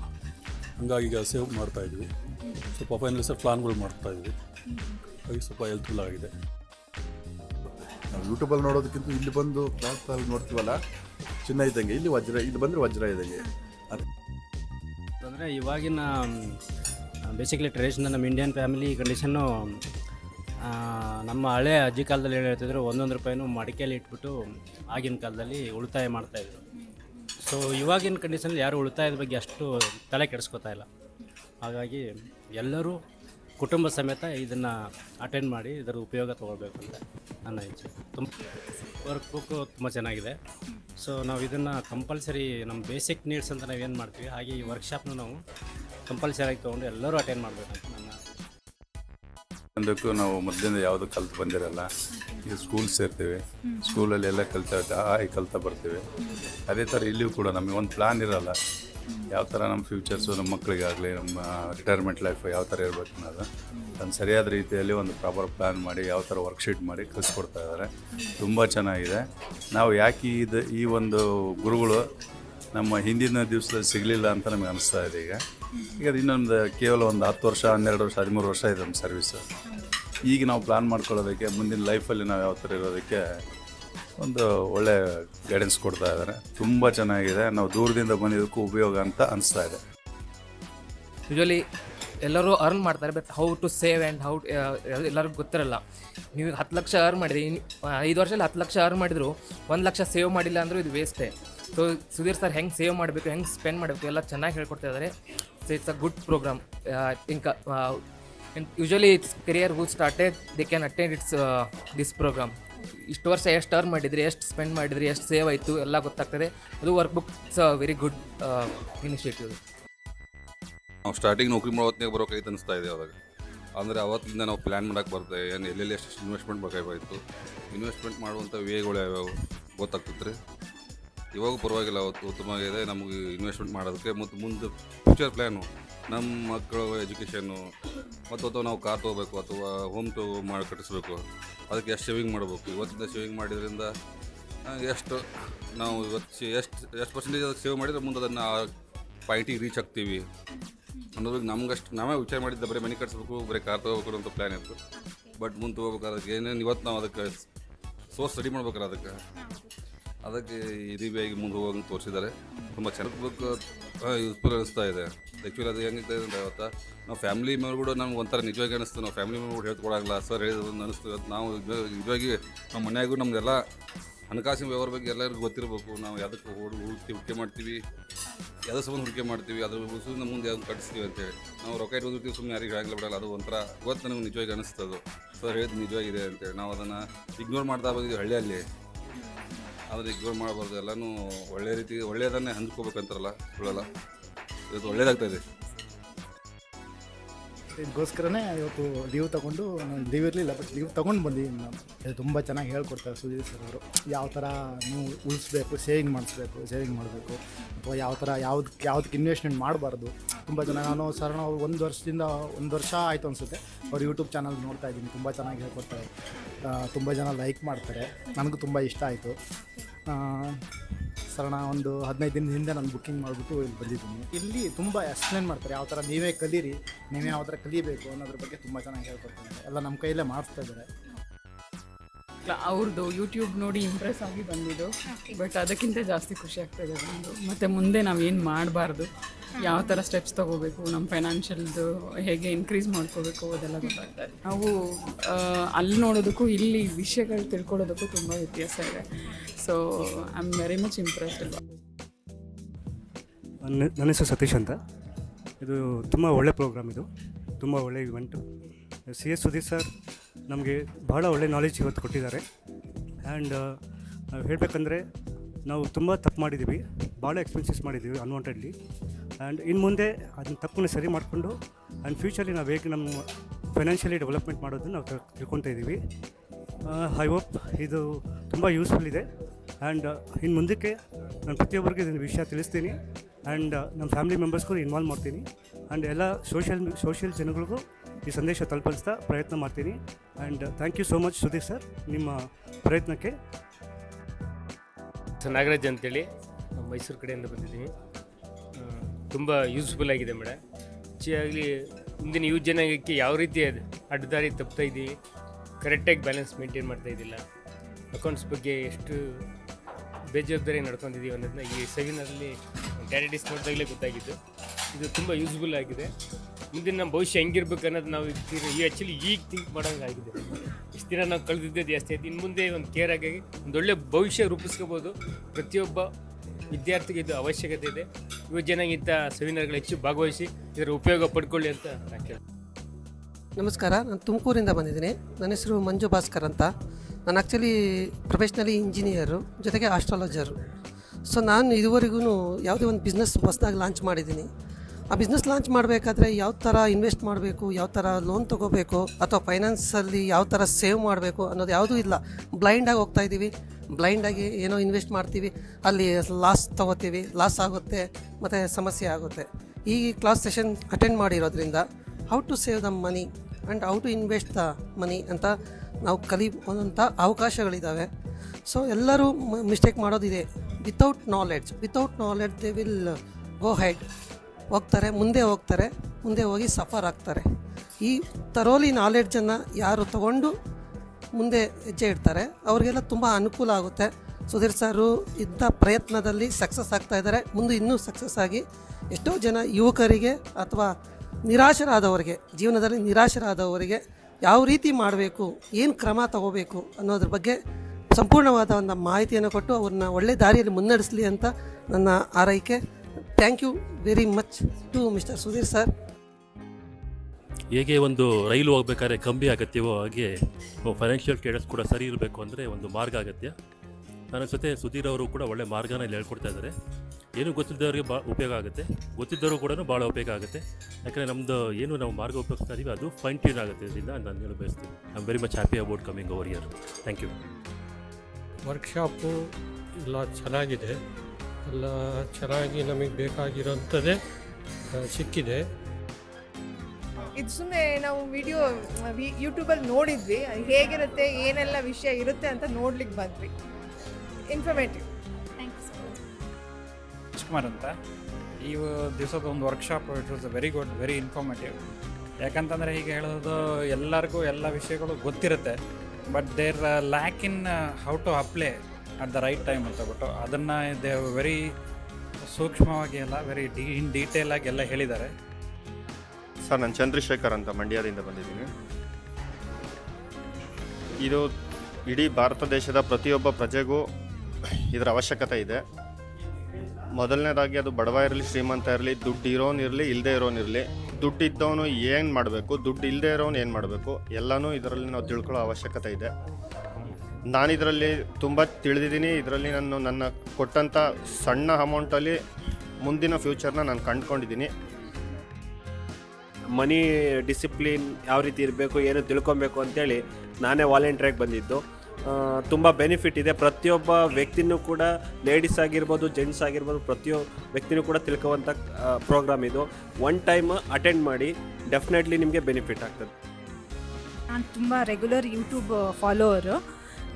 ಹಂಗಾಗಿ ಈಗ ಸೇವ್ ಮಾಡ್ತಾಯಿದ್ವಿ ಸ್ವಲ್ಪ ಫೈನಲಿಸರ್ ಪ್ಲಾನ್ಗಳು ಮಾಡ್ತಾಯಿದ್ವಿ ಹಾಗೆ ಸ್ವಲ್ಪ ಹೆಲ್ಪ್ಫುಲ್ ಆಗಿದೆ. ನಾವು ಯೂಟ್ಯೂಬಲ್ಲಿ ನೋಡೋದಕ್ಕಿಂತ ಇಲ್ಲಿ ಬಂದು ಪ್ರಾಂತದಲ್ಲಿ ನೋಡ್ತೀವಲ್ಲ ಚಿನ್ನ ಇದ್ದಂಗೆ ಇಲ್ಲಿ ವಜ್ರ ಇಲ್ಲಿ ಬಂದರೆ ವಜ್ರ ಇದ್ದಂಗೆ. ಅದು ಅಂದರೆ ಇವಾಗಿನ ಬೇಸಿಕಲಿ ಟ್ರೆಡಿಷನಲ್ ನಮ್ಮ ಇಂಡಿಯನ್ ಫ್ಯಾಮಿಲಿ ಕಂಡೀಷನ್ನು ನಮ್ಮ ಹಳೆ ಅಜ್ಜಿ ಕಾಲದಲ್ಲಿ ಏನು ಹೇಳ್ತಿದ್ರು ಒಂದೊಂದು ರೂಪಾಯಿನೂ ಮಡಿಕೆಯಲ್ಲಿ ಇಟ್ಬಿಟ್ಟು ಆಗಿನ ಕಾಲದಲ್ಲಿ ಉಳಿತಾಯ ಮಾಡ್ತಾಯಿದ್ರು ಸೊ ಇವಾಗಿನ ಕಂಡೀಷನಲ್ಲಿ ಯಾರು ಉಳಿತಾಯದ ಬಗ್ಗೆ ಅಷ್ಟು ತಲೆ ಕೆಡಿಸ್ಕೊತಾ ಇಲ್ಲ. ಹಾಗಾಗಿ ಎಲ್ಲರೂ ಕುಟುಂಬ ಸಮೇತ ಇದನ್ನು ಅಟೆಂಡ್ ಮಾಡಿ ಇದರ ಉಪಯೋಗ ತೊಗೊಳ್ಬೇಕು ಅಂತ ನನ್ನ ಇಚ್ಛೆ ತುಂಬ ವರ್ಕ್ ಬುಕ್ಕು ತುಂಬ ಚೆನ್ನಾಗಿದೆ. ಸೊ ನಾವು ಇದನ್ನು ಕಂಪಲ್ಸರಿ ನಮ್ಮ ಬೇಸಿಕ್ ನೀಡ್ಸ್ ಅಂತ ನಾವು ಏನು ಮಾಡ್ತೀವಿ, ಹಾಗೆ ಈ ವರ್ಕ್ಶಾಪ್ನ ನಾವು ಕಂಪಲ್ಸರಿಯಾಗಿ ತೊಗೊಂಡು ಎಲ್ಲರೂ ಅಟೆಂಡ್ ಮಾಡಬೇಕಂತ ನನ್ನ ಒಂದಕ್ಕೂ ನಾವು ಮೊದಲಿಂದ ಯಾವುದು ಕಲ್ತು ಬಂದಿರಲ್ಲ ಈಗ ಸ್ಕೂಲ್ ಸೇರ್ತೀವಿ. ಸ್ಕೂಲಲ್ಲಿ ಎಲ್ಲ ಕಲ್ತಾ ಕಲ್ತಾ ಬರ್ತೀವಿ. ಅದೇ ಥರ ಇಲ್ಲಿಯೂ ಕೂಡ ನಮಗೆ ಒಂದು ಪ್ಲ್ಯಾನ್ ಇರಲ್ಲ. ಯಾವ ಥರ ನಮ್ಮ ಫ್ಯೂಚರ್ಸು, ನಮ್ಮ ಮಕ್ಕಳಿಗಾಗಲಿ, ನಮ್ಮ ರಿಟೈರ್ಮೆಂಟ್ ಲೈಫ್ ಯಾವ ಥರ ಇರಬೇಕು ಅನ್ನೋದು. ಅದನ್ನು ಸರಿಯಾದ ರೀತಿಯಲ್ಲಿ ಒಂದು ಪ್ರಾಪರ್ ಪ್ಲ್ಯಾನ್ ಮಾಡಿ, ಯಾವ ಥರ ವರ್ಕ್ಶೀಟ್ ಮಾಡಿ ಕಲಿಸ್ಕೊಡ್ತಾ ಇದ್ದಾರೆ. ತುಂಬ ಚೆನ್ನಾಗಿದೆ. ನಾವು ಯಾಕೆ ಇದು, ಈ ಒಂದು ಗುರುಗಳು ನಮ್ಮ ಹಿಂದಿನ ದಿವಸದಲ್ಲಿ ಸಿಗಲಿಲ್ಲ ಅಂತ ನಮಗೆ ಅನಿಸ್ತಾ ಇದೆ ಈಗ. ಈಗ ಇನ್ನೊಂದು ಕೇವಲ ಒಂದು ಹತ್ತು ವರ್ಷ, ಹನ್ನೆರಡು ವರ್ಷ, ಹದಿಮೂರು ವರ್ಷ ಇದೆ ನಮ್ಮ ಸರ್ವಿಸು ಈಗ ನಾವು ಪ್ಲ್ಯಾನ್ ಮಾಡ್ಕೊಳ್ಳೋದಕ್ಕೆ, ಮುಂದಿನ ಲೈಫಲ್ಲಿ ನಾವು ಯಾವ ಥರ ಇರೋದಕ್ಕೆ ಒಂದು ಒಳ್ಳೆ ಗೈಡೆನ್ಸ್ ಕೊಡ್ತಾ ಇದ್ದಾರೆ ತುಂಬ ಚೆನ್ನಾಗಿದೆ. ನಾವು ದೂರದಿಂದ ಬಂದಿದ್ದಕ್ಕೂ ಉಪಯೋಗ ಅಂತ ಅನಿಸ್ತಾ ಇದೆ. ಯೂಶಲಿ ಎಲ್ಲರೂ ಅರ್ನ್ ಮಾಡ್ತಾರೆ but how to save and how ಎಲ್ಲರಿಗೂ ಗೊತ್ತಿರಲ್ಲ. ನೀವು ಹತ್ತು ಲಕ್ಷ ಅರ್ನ್ ಮಾಡಿದ್ರಿ ಐದು ವರ್ಷದಲ್ಲಿ ಹತ್ತು ಲಕ್ಷ ಅರ್ನ್ ಮಾಡಿದ್ರು, ಒಂದು ಲಕ್ಷ ಸೇವ್ ಮಾಡಿಲ್ಲ ಅಂದರೂ ಇದು ವೇಸ್ಟೇ ಸೊ ಸುಧೀರ್ ಸರ್ ಹೆಂಗೆ ಸೇವ್ ಮಾಡಬೇಕು, ಹೆಂಗೆ ಸ್ಪೆಂಡ್ ಮಾಡಬೇಕು, ಎಲ್ಲ ಚೆನ್ನಾಗಿ ಹೇಳ್ಕೊಡ್ತಾ ಇದ್ದಾರೆ so it's a good program in usually it's career who started they can attend it's this program ಇಷ್ಟು ವರ್ಷ ಎಷ್ಟು ಅರ್ನ್ ಮಾಡಿದ್ರಿ, ಎಷ್ಟು ಸ್ಪೆಂಡ್ ಮಾಡಿದ್ರಿ, ಎಷ್ಟು ಸೇವ್ ಆಯಿತು, ಎಲ್ಲ ಗೊತ್ತಾಗ್ತದೆ. ಅದು work book very good initiative ನಾವು ಸ್ಟಾರ್ಟಿಂಗ್ ನೌಕರಿ ಮಾಡೋ ಬರೋಕೈತೆ ಅನಿಸ್ತಾ ಇದೆ ಅವಾಗ. ಅಂದರೆ ಅವತ್ತಿಂದ ನಾವು ಪ್ಲ್ಯಾನ್ ಮಾಡೋಕೆ ಬರ್ತದೆ ಏನು ಎಲ್ಲೆಲ್ಲಿ ಎಷ್ಟು ಇನ್ವೆಸ್ಟ್ಮೆಂಟ್ ಬೇಕಾಗಿತ್ತು ಇನ್ವೆಸ್ಟ್ಮೆಂಟ್ ಮಾಡುವಂಥ ವೇಗಳು ಯಾವ್ಯಾವು ಗೊತ್ತಾಗ್ತಿತ್ತು ರೀ ಇವಾಗೂ ಪರವಾಗಿಲ್ಲ, ಅವತ್ತು ಉತ್ತಮವಾಗಿದೆ, ನಮಗೆ ಇನ್ವೆಸ್ಟ್ಮೆಂಟ್ ಮಾಡೋದಕ್ಕೆ ಮತ್ತು ಮುಂದೆ ಫ್ಯೂಚರ್ ಪ್ಲ್ಯಾನು ನಮ್ಮ ಮಕ್ಕಳ ಎಜುಕೇಷನ್ನು ಮತ್ತು ಅಥವಾ ನಾವು ಕಾರ್ ತೊಗೋಬೇಕು ಅಥವಾ ಹೋಮ್ ಟು ಮಾಡಿ ಕಟ್ಟಿಸ್ಬೇಕು. ಅದಕ್ಕೆ ಎಷ್ಟು ಸೇವಿಂಗ್ ಮಾಡಬೇಕು? ಇವತ್ತಿಂದ ಶೇವಿಂಗ್ ಮಾಡಿದ್ರಿಂದ ಎಷ್ಟು ನಾವು ಇವತ್ತು ಎಷ್ಟು ಎಷ್ಟು ಪರ್ಸೆಂಟೇಜ್ ಅದಕ್ಕೆ ಸೇವ್ ಮಾಡಿದ್ರೆ ಮುಂದೆ ಅದನ್ನು ಆ ಪಾಯಿಂಟಿಗೆ ರೀಚ್ ಆಗ್ತೀವಿ. ಅನ್ನೋದಕ್ಕೆ ನಮ್ಗಷ್ಟು ನಾವೇ ವಿಚಾರ ಮಾಡಿದ್ದೆ ಬರೀ ಮನೆ ಕಟ್ಸ್ಬೇಕು ಬರೀ ಕಾರ್ ತೊಗೋಬೇಕು ಅಂತ ಪ್ಲ್ಯಾನ್ ಇತ್ತು. ಬಟ್ ಮುಂದೆ ತೊಗೋಬೇಕಾದ್ರೆ ಅದಕ್ಕೆ ಏನೇನು ಇವತ್ತು ನಾವು ಅದಕ್ಕೆ ಸೋರ್ಸ್ ರೆಡಿ ಮಾಡ್ಬೇಕಲ್ಲ ಅದಕ್ಕೆ. ಅದಕ್ಕೆ ಈ ರೀತಿಯಾಗಿ ಮುಂದೆ ಹೋಗಂಗೆ ತೋರಿಸಿದ್ದಾರೆ. ತುಂಬ ಚೆನ್ನಾಗಿ ಬುಕ್ ಯೂಸ್ಫುಲ್ ಅನಿಸ್ತಾ ಇದೆ. ಆ್ಯಕ್ಚುಲಿ ಅದು ಹೆಂಗಿದೆ ಅಂದರೆ ಇವತ್ತು ನಾವು ಫ್ಯಾಮಿಲಿ ಮೆಂಬರ್ ಕೂಡ ನಮ್ಗೆ ಒಂಥರ ನಿಜವಾಗಿ ಅನಿಸ್ತು. ನಾವು ಫ್ಯಾಮಿಲಿ ಮೆಂಬರ್ ಕೂಡ ಹೇಳ್ಕೊಡಲ್ಲ ಸರ್ ಹೇಳಿದ್ರು ಅನಿಸ್ತು. ಇವತ್ತು ನಾವು ನಿಜವಾಗಿ ನಮ್ಮ ಮನೆಯಾಗೂ ನಮ್ದೆಲ್ಲ ಹಣಕಾಸಿನ ವ್ಯವಹಾರ ಬಗ್ಗೆ ಎಲ್ಲರಿಗೂ ಗೊತ್ತಿರಬೇಕು. ನಾವು ಯಾವುದಕ್ಕೆ ಓಡಿ ಹುಡುಕಿ ಹುಡುಕಿ ಮಾಡ್ತೀವಿ, ಯಾವುದೋ ಸಂಬಂಧ ಹೂಡಿಕೆ ಮಾಡ್ತೀವಿ, ಅದ್ರ ನಮ್ಮ ಮುಂದೆ ಯಾವ್ದು ಕಟ್ಟಿಸ್ತೀವಿ ಅಂತೇಳಿ ನಾವು ರೊಕ್ಕ ಇಟ್ಕೊಂಡಿರ್ತೀವಿ ಸುಮ್ಮನೆ ಯಾರಿಗೆ ಹೇಳಲ್ಲ ಬಿಡಲ್ಲ ಅದು ಒಂಥರ ಇವತ್ತು ನನಗೆ ನಿಜವಾಗಿ ಅನಿಸ್ತದು. ಸರ್ ಹೇಳಿದ್ದು ನಿಜವಾಗಿದೆ ಅಂತೇಳಿ ನಾವು ಅದನ್ನು ಇಗ್ನೋರ್ ಮಾಡ್ತಾ ಬಂದಿದ್ದೀವಿ ಹಳ್ಳಿಯಲ್ಲಿ. ಆದರೆ ಇಗ್ನೋರ್ ಮಾಡಬಾರ್ದು ಎಲ್ಲನೂ ಒಳ್ಳೆ ರೀತಿ ಒಳ್ಳೆಯದನ್ನೇ ಹಂಚ್ಕೋಬೇಕಂತಾರಲ್ಲ ಸುಳ್ಳಲ್ಲ. ಇವತ್ತು ಒಳ್ಳೇದಾಗ್ತಾ ಇದೆ. ಇದಕ್ಕೋಸ್ಕರನೇ ಇವತ್ತು ಲೀವ್ ತೊಗೊಂಡು ನಾನು ಲೀವ್ ಇರಲಿಲ್ಲ ಬಟ್ ಲೀವ್ ತೊಗೊಂಡು ಬಂದಿದ್ದೀನಿ ನಾನು. ತುಂಬ ಚೆನ್ನಾಗಿ ಹೇಳ್ಕೊಡ್ತಾರೆ ಸುಧೀರ್ ಸರ್ ಅವರು. ಯಾವ ಥರ ನೀವು ಉಳಿಸ್ಬೇಕು ಸೇವಿಂಗ್ ಮಾಡಿಸ್ಬೇಕು ಸೇವಿಂಗ್ ಮಾಡಬೇಕು, ಅಥವಾ ಯಾವ ಥರ ಯಾವ್ದು ಯಾವ್ದಕ್ಕೆ ಇನ್ವೆಸ್ಟ್ಮೆಂಟ್ ಮಾಡಬಾರ್ದು. ತುಂಬ ಜನ ನಾನು ಸರ್ ನಾವು ಒಂದು ವರ್ಷದಿಂದ ಒಂದು ವರ್ಷ ಆಯಿತು ಅನಿಸುತ್ತೆ, ಅವ್ರು ಯೂಟ್ಯೂಬ್ ಚಾನಲ್ ನೋಡ್ತಾ ಇದ್ದೀನಿ, ತುಂಬ ಚೆನ್ನಾಗಿ ಹೇಳ್ಕೊಡ್ತಾರೆ. ತುಂಬ ಜನ ಲೈಕ್ ಮಾಡ್ತಾರೆ, ನನಗೂ ತುಂಬ ಇಷ್ಟ ಆಯಿತು. ಸರಣ ಒಂದು ಹದಿನೈದು ದಿನದ ಹಿಂದೆ ನಾನು ಬುಕ್ಕಿಂಗ್ ಮಾಡಿಬಿಟ್ಟು ಇಲ್ಲಿ ಬಂದಿದ್ದೀನಿ. ಇಲ್ಲಿ ತುಂಬ ಎಕ್ಸ್ಪ್ಲೇನ್ ಮಾಡ್ತಾರೆ ಯಾವ ಥರ ನೀವೇ ಕಲೀರಿ, ನೀವೇ ಯಾವ ಥರ ಕಲಿಬೇಕು ಅನ್ನೋದ್ರ ಬಗ್ಗೆ ತುಂಬ ಚೆನ್ನಾಗಿ ಹೇಳ್ಕೊಡ್ತಾರೆ. ಎಲ್ಲ ನಮ್ಮ ಕೈಯಲ್ಲೇ ಮಾಡಿಸ್ತಾ ಇದ್ದಾರೆ. ಅವ್ರದ್ದು ಯೂಟ್ಯೂಬ್ ನೋಡಿ ಇಂಪ್ರೆಸ್ ಆಗಿ ಬಂದಿದ್ದು. ಬಟ್ ಅದಕ್ಕಿಂತ ಜಾಸ್ತಿ ಖುಷಿ ಆಗ್ತಾಯಿದೆ ಬಂದು ಮತ್ತು ಮುಂದೆ ನಾವು ಏನು ಮಾಡಬಾರ್ದು? ಯಾವ ಥರ ಸ್ಟೆಪ್ಸ್ ತೊಗೋಬೇಕು? ನಮ್ಮ ಫೈನಾನ್ಷಿಯಲ್ದು ಹೇಗೆ ಇನ್ಕ್ರೀಸ್ ಮಾಡ್ಕೋಬೇಕು? ಅದೆಲ್ಲ ಗೊತ್ತಾಗ್ತದೆ ನಾವು ಅಲ್ಲಿ ನೋಡೋದಕ್ಕೂ ಇಲ್ಲಿ ವಿಷಯಗಳು ತಿಳ್ಕೊಳ್ಳೋದಕ್ಕೂ ತುಂಬ ವ್ಯತ್ಯಾಸ ಇದೆ. So I am very much impressed ನನ್ನ ನನ್ನ ಹೆಸರು ಸತೀಶ್ ಅಂತ. ಇದು ತುಂಬ ಒಳ್ಳೆ ಪ್ರೋಗ್ರಾಮ್ ಇದು. ತುಂಬ ಒಳ್ಳೆ event C S Sudhir sir ನಮಗೆ ಬಹಳ ಒಳ್ಳೆ ನಾಲೆಜ್ ಇವತ್ತು ಕೊಟ್ಟಿದ್ದಾರೆ. ಆ್ಯಂಡ್ ಹೇಳಬೇಕಂದ್ರೆ ನಾವು ತುಂಬ ತಪ್ಪು ಮಾಡಿದ್ದೀವಿ ಭಾಳ ಎಕ್ಸ್ಪೆನ್ಸಸ್ ಮಾಡಿದ್ದೀವಿ ಅನ್ವಾಂಟೆಡ್ಲಿ ಆ್ಯಂಡ್ ಇನ್ನು ಮುಂದೆ ಅದನ್ನ ತಪ್ಪನ್ನು ಸರಿ ಮಾಡಿಕೊಂಡು ಆ್ಯಂಡ್ ಫ್ಯೂಚರ್ಲಿ ನಾವು ಹೇಗೆ ನಮ್ಮ ಫೈನಾನ್ಷಿಯಲಿ ಡೆವಲಪ್ಮೆಂಟ್ ಮಾಡೋದನ್ನು ನಾವು ತಿಳ್- ತಿಳ್ಕೊತಾ ಇದ್ದೀವಿ ಐ ಹೋಪ್ ಇದು ತುಂಬ ಯೂಸ್ಫುಲ್ ಇದೆ. ಆ್ಯಂಡ್ ಇನ್ನು ಮುಂದಕ್ಕೆ ನಾನು ಪ್ರತಿಯೊಬ್ಬರಿಗೆ ಇದನ್ನು ವಿಷಯ ತಿಳಿಸ್ತೀನಿ. ಆ್ಯಂಡ್ ನಮ್ಮ ಫ್ಯಾಮಿಲಿ ಮೆಂಬರ್ಸ್ಗೂ ಇನ್ವಾಲ್ವ್ ಮಾಡ್ತೀನಿ. ಆ್ಯಂಡ್ ಎಲ್ಲ ಸೋಷಿಯಲ್ ಸೋಷಿಯಲ್ ಜನಗಳಿಗೂ ಈ ಸಂದೇಶ ತಲುಪಿಸ್ತಾ ಪ್ರಯತ್ನ ಮಾಡ್ತೀನಿ. And thank you so much Sudhir sir, ನಿಮ್ಮ ಪ್ರಯತ್ನಕ್ಕೆ. ಸರ್, ನಾಗರಾಜ್ ಅಂತೇಳಿ ಮೈಸೂರು ಕಡೆಯಿಂದ ಬಂದಿದ್ದೀನಿ ತುಂಬ ಯೂಸ್ಫುಲ್ ಆಗಿದೆ ಮೇಡಮ್. ಹೆಚ್ಚಾಗಲಿ ಮುಂದಿನ ಯುವ ಜನಾಂಗಕ್ಕೆ ಯಾವ ರೀತಿ ಅದು ಅಡ್ಡದಾರಿ ತಪ್ತಾ ಇದ್ದೀವಿ ಕರೆಕ್ಟಾಗಿ ಬ್ಯಾಲೆನ್ಸ್ ಮೇಂಟೈನ್ ಮಾಡ್ತಾ ಇದ್ದಿಲ್ಲ. ಅಕೌಂಟ್ಸ್ ಬಗ್ಗೆ ಎಷ್ಟು ಬೇಜವಾಬ್ದಾರಿ ನಡ್ಕೊಂಡಿದ್ದೀವಿ ಅನ್ನೋದನ್ನ ಈ ಸೆಮಿನಾರಲ್ಲಿ ಕ್ಯಾಂಡಿಡೇಟ್ಸ್ ನೋಡಿದಾಗಲೇ ಗೊತ್ತಾಗಿದ್ದು. ಇದು ತುಂಬ ಯೂಸ್ಫುಲ್ ಆಗಿದೆ. ಮುಂದಿನ ನಮ್ಮ ಭವಿಷ್ಯ ಹೆಂಗಿರ್ಬೇಕು ಅನ್ನೋದು ನಾವು ಈ ಆ್ಯಕ್ಚುಲಿ ಈಗ ಥಿಂಕ್ ಮಾಡೋಂಗಾಗಿದೆ. ಇಷ್ಟು ದಿನ ನಾವು ಕಳೆದಿದ್ದೇ ಜಾಸ್ತಿ ಆಯ್ತು ಇನ್ನು ಮುಂದೆ ಒಂದು ಕೇರ್ ಆಗಿ ಒಂದೊಳ್ಳೆ ಭವಿಷ್ಯ ರೂಪಿಸ್ಕೋಬೋದು. ಪ್ರತಿಯೊಬ್ಬ ವಿದ್ಯಾರ್ಥಿಗೆ ಇದು ಅವಶ್ಯಕತೆ ಇದೆ. ಯುವ ಇಂಥ ಸೆಮಿನಾರ್ಗಳು ಹೆಚ್ಚು ಭಾಗವಹಿಸಿ ಇದರ ಉಪಯೋಗ ಪಡ್ಕೊಳ್ಳಿ ಅಂತ ನಾನು ಕೇಳಿ ನಮಸ್ಕಾರ. ನಾನು ತುಮಕೂರಿಂದ ಬಂದಿದ್ದೀನಿ. ನನ್ನ ಹೆಸರು ಮಂಜು ಭಾಸ್ಕರ್ ಅಂತ. ನಾನು ಆ್ಯಕ್ಚುಲಿ ಪ್ರೊಫೆಷ್ನಲಿ ಇಂಜಿನಿಯರು ಜೊತೆಗೆ ಆಸ್ಟ್ರಾಲಜರು ಸೊ ನಾನು ಇದುವರೆಗೂ ಯಾವುದೇ ಒಂದು ಬಿಸ್ನೆಸ್ ಹೊಸದಾಗಿ ಲಾಂಚ್ ಮಾಡಿದ್ದೀನಿ. ಆ ಬಿಸ್ನೆಸ್ ಲಾಂಚ್ ಮಾಡಬೇಕಾದ್ರೆ ಯಾವ ಥರ ಇನ್ವೆಸ್ಟ್ ಮಾಡಬೇಕು, ಯಾವ ಥರ ಲೋನ್ ತೊಗೋಬೇಕು, ಅಥವಾ ಫೈನಾನ್ಸಲ್ಲಿ ಯಾವ ಥರ ಸೇವ್ ಮಾಡಬೇಕು ಅನ್ನೋದು ಯಾವುದೂ ಇಲ್ಲ. ಬ್ಲೈಂಡಾಗಿ ಹೋಗ್ತಾ ಇದ್ದೀವಿ. ಬ್ಲೈಂಡಾಗಿ ಏನೋ ಇನ್ವೆಸ್ಟ್ ಮಾಡ್ತೀವಿ. ಅಲ್ಲಿ ಲಾಸ್ ತೊಗೋತೀವಿ. ಲಾಸ್ ಆಗುತ್ತೆ, ಮತ್ತು ಸಮಸ್ಯೆ ಆಗುತ್ತೆ. ಈ ಕ್ಲಾಸ್ ಸೆಷನ್ ಅಟೆಂಡ್ ಮಾಡಿರೋದ್ರಿಂದ how to save the money and how to invest the money ಅಂತ ನಾವು ಕಲಿಯುವಂಥ ಅವಕಾಶಗಳಿದ್ದಾವೆ ಸೊ ಎಲ್ಲರೂ ಮಿಸ್ಟೇಕ್ ಮಾಡೋದಿದೆ. Without knowledge without knowledge they will go head ಹೋಗ್ತಾರೆ, ಮುಂದೆ ಹೋಗ್ತಾರೆ, ಮುಂದೆ ಹೋಗಿ ಸಫರ್ ಆಗ್ತಾರೆ. ಈ ತರೋಲಿ ನಾಲೆಡ್ಜನ್ನು ಯಾರು ತಗೊಂಡು ಮುಂದೆ ಹೆಜ್ಜೆ ಇಡ್ತಾರೆ, ಅವ್ರಿಗೆಲ್ಲ ತುಂಬ ಅನುಕೂಲ ಆಗುತ್ತೆ. ಸುಧೀರ್ ಸಾರು ಇದ್ದ ಪ್ರಯತ್ನದಲ್ಲಿ ಸಕ್ಸಸ್ ಆಗ್ತಾ ಇದ್ದಾರೆ. ಮುಂದೆ ಇನ್ನೂ ಸಕ್ಸಸ್ ಆಗಿ ಎಷ್ಟೋ ಜನ ಯುವಕರಿಗೆ ಅಥವಾ ನಿರಾಶರಾದವರಿಗೆ, ಜೀವನದಲ್ಲಿ ನಿರಾಶರಾದವರಿಗೆ ಯಾವ ರೀತಿ ಮಾಡಬೇಕು, ಏನು ಕ್ರಮ ತಗೋಬೇಕು ಅನ್ನೋದ್ರ ಬಗ್ಗೆ ಸಂಪೂರ್ಣವಾದ ಒಂದು ಮಾಹಿತಿಯನ್ನು ಕೊಟ್ಟು ಅವ್ರನ್ನ ಒಳ್ಳೆ ದಾರಿಯಲ್ಲಿ ಮುನ್ನಡೆಸಲಿ ಅಂತ ನನ್ನ ಆರೈಕೆ thank you very much to mister Sudhir sir ಹೇಗೆ ಒಂದು ರೈಲು ಹೋಗ್ಬೇಕಾದ್ರೆ ಕಂಬಿ ಅಗತ್ಯವೋ ಹಾಗೆ ಫೈನಾನ್ಷಿಯಲ್ ಸ್ಟೇಟಸ್ ಕೂಡ ಸರಿ ಇರಬೇಕು ಅಂದರೆ ಒಂದು ಮಾರ್ಗ ಅಗತ್ಯ ನನ್ನ ಜೊತೆ ಸುಧೀರ್ ಅವರು ಕೂಡ ಒಳ್ಳೆ ಮಾರ್ಗನ ಇಲ್ಲಿ ಹೇಳ್ಕೊಡ್ತಾ ಇದ್ದಾರೆ. ಏನು ಗೊತ್ತಿದ್ದವರಿಗೆ ಬಾ ಉಪಯೋಗ ಆಗುತ್ತೆ. ಗೊತ್ತಿದ್ದವರು ಕೂಡ ಭಾಳ ಉಪಯೋಗ ಆಗುತ್ತೆ. ಯಾಕಂದರೆ ನಮ್ಮದು ಏನು ನಾವು ಮಾರ್ಗ ಉಪಯೋಗಿಸ್ತಾ ಇದ್ದೀವಿ ಅದು ಫೈನ್ ಟ್ಯೂನ್ ಆಗುತ್ತೆ ಇದರಿಂದ ನಾನು ಹೇಳಿ ಬಯಸ್ತೀನಿ. I am very much happy about coming over year thank you workshop ಎಲ್ಲ ಚೆನ್ನಾಗಿದೆ. ಎಲ್ಲ ಚೆನ್ನಾಗಿ ನಮಗೆ ಬೇಕಾಗಿರೋಂಥದ್ದೇ ಸಿಕ್ಕಿದೆ. ಇದು ಸುಮ್ಮನೆ ನಾವು ವಿಡಿಯೋ ಯೂಟ್ಯೂಬಲ್ಲಿ ನೋಡಿದ್ವಿ ಹೇಗಿರುತ್ತೆ ಏನೆಲ್ಲ ವಿಷಯ ಇರುತ್ತೆ ಅಂತ ನೋಡ್ಲಿಕ್ಕೆ ಬಂದ್ವಿ. ಇನ್ಫಾರ್ಮೇಟಿವ್ ಕುಮಾರ್ ಅಂತ. ಈ ದಿವಸದ ಒಂದು workshop it was very good very informative ಯಾಕಂತಂದರೆ ಈಗ ಹೇಳೋದು ಎಲ್ಲರಿಗೂ ಎಲ್ಲ ವಿಷಯಗಳು ಗೊತ್ತಿರುತ್ತೆ but there lack in how to apply at the right time ಅಂತ ಬಿಟ್ಟು ಅದನ್ನು ದೇ ವೆರಿ ಸೂಕ್ಷ್ಮವಾಗಿ ಎಲ್ಲ ವೆರಿ ಡೀ ಇನ್ ಆಗಿ ಎಲ್ಲ ಹೇಳಿದ್ದಾರೆ. ಸರ್, ನಾನು ಚಂದ್ರಶೇಖರ್ ಅಂತ ಮಂಡ್ಯದಿಂದ ಬಂದಿದ್ದೀನಿ. ಇದು ಇಡೀ ಭಾರತ ದೇಶದ ಪ್ರತಿಯೊಬ್ಬ ಪ್ರಜೆಗೂ ಇದರ ಅವಶ್ಯಕತೆ ಇದೆ. ಮೊದಲನೇದಾಗಿ ಅದು ಬಡವ ಇರಲಿ, ಶ್ರೀಮಂತ ಇರಲಿ, ದುಡ್ಡು ಇರೋನಿರಲಿ ಇಲ್ಲದೆ ಇರೋನಿರಲಿ ದುಡ್ಡು ಇದ್ದವನು ಏನು ಮಾಡಬೇಕು, ದುಡ್ಡು ಇಲ್ಲದೆ ಇರೋನು ಏನು ಮಾಡಬೇಕು, ಎಲ್ಲನೂ ಇದರಲ್ಲಿ ನಾವು ತಿಳ್ಕೊಳ್ಳೋ ಅವಶ್ಯಕತೆ ಇದೆ. ನಾನು ಇದರಲ್ಲಿ ತುಂಬ ತಿಳಿದಿದ್ದೀನಿ. ಇದರಲ್ಲಿ ನಾನು ನನ್ನ ಕೊಟ್ಟಂಥ ಸಣ್ಣ ಅಮೌಂಟಲ್ಲಿ ಮುಂದಿನ ಫ್ಯೂಚರ್ನ ನಾನು ಕಂಡ್ಕೊಂಡಿದ್ದೀನಿ. ಮನಿ ಡಿಸಿಪ್ಲಿನ್ ಯಾವ ರೀತಿ ಇರಬೇಕು ಏನು ತಿಳ್ಕೊಬೇಕು ಅಂತೇಳಿ ನಾನೇ ವಾಲಂಟ್ರಿಯಾಗಿ ಬಂದಿದ್ದು. ತುಂಬ ಬೆನಿಫಿಟ್ ಇದೆ. ಪ್ರತಿಯೊಬ್ಬ ವ್ಯಕ್ತಿನೂ ಕೂಡ ಲೇಡೀಸ್ ಆಗಿರ್ಬೋದು ಜೆಂಟ್ಸ್ ಆಗಿರ್ಬೋದು ಪ್ರತಿಯೊಬ್ಬ ವ್ಯಕ್ತಿನೂ ಕೂಡ ತಿಳ್ಕೊವಂಥ ಪ್ರೋಗ್ರಾಮ್ ಇದು. ಒನ್ ಟೈಮ್ ಅಟೆಂಡ್ ಮಾಡಿ ಡೆಫಿನೆಟ್ಲಿ ನಿಮಗೆ ಬೆನಿಫಿಟ್ ಆಗ್ತದೆ. ನಾನು ತುಂಬ ರೆಗ್ಯುಲರ್ ಯೂಟ್ಯೂಬ್ ಫಾಲೋವರು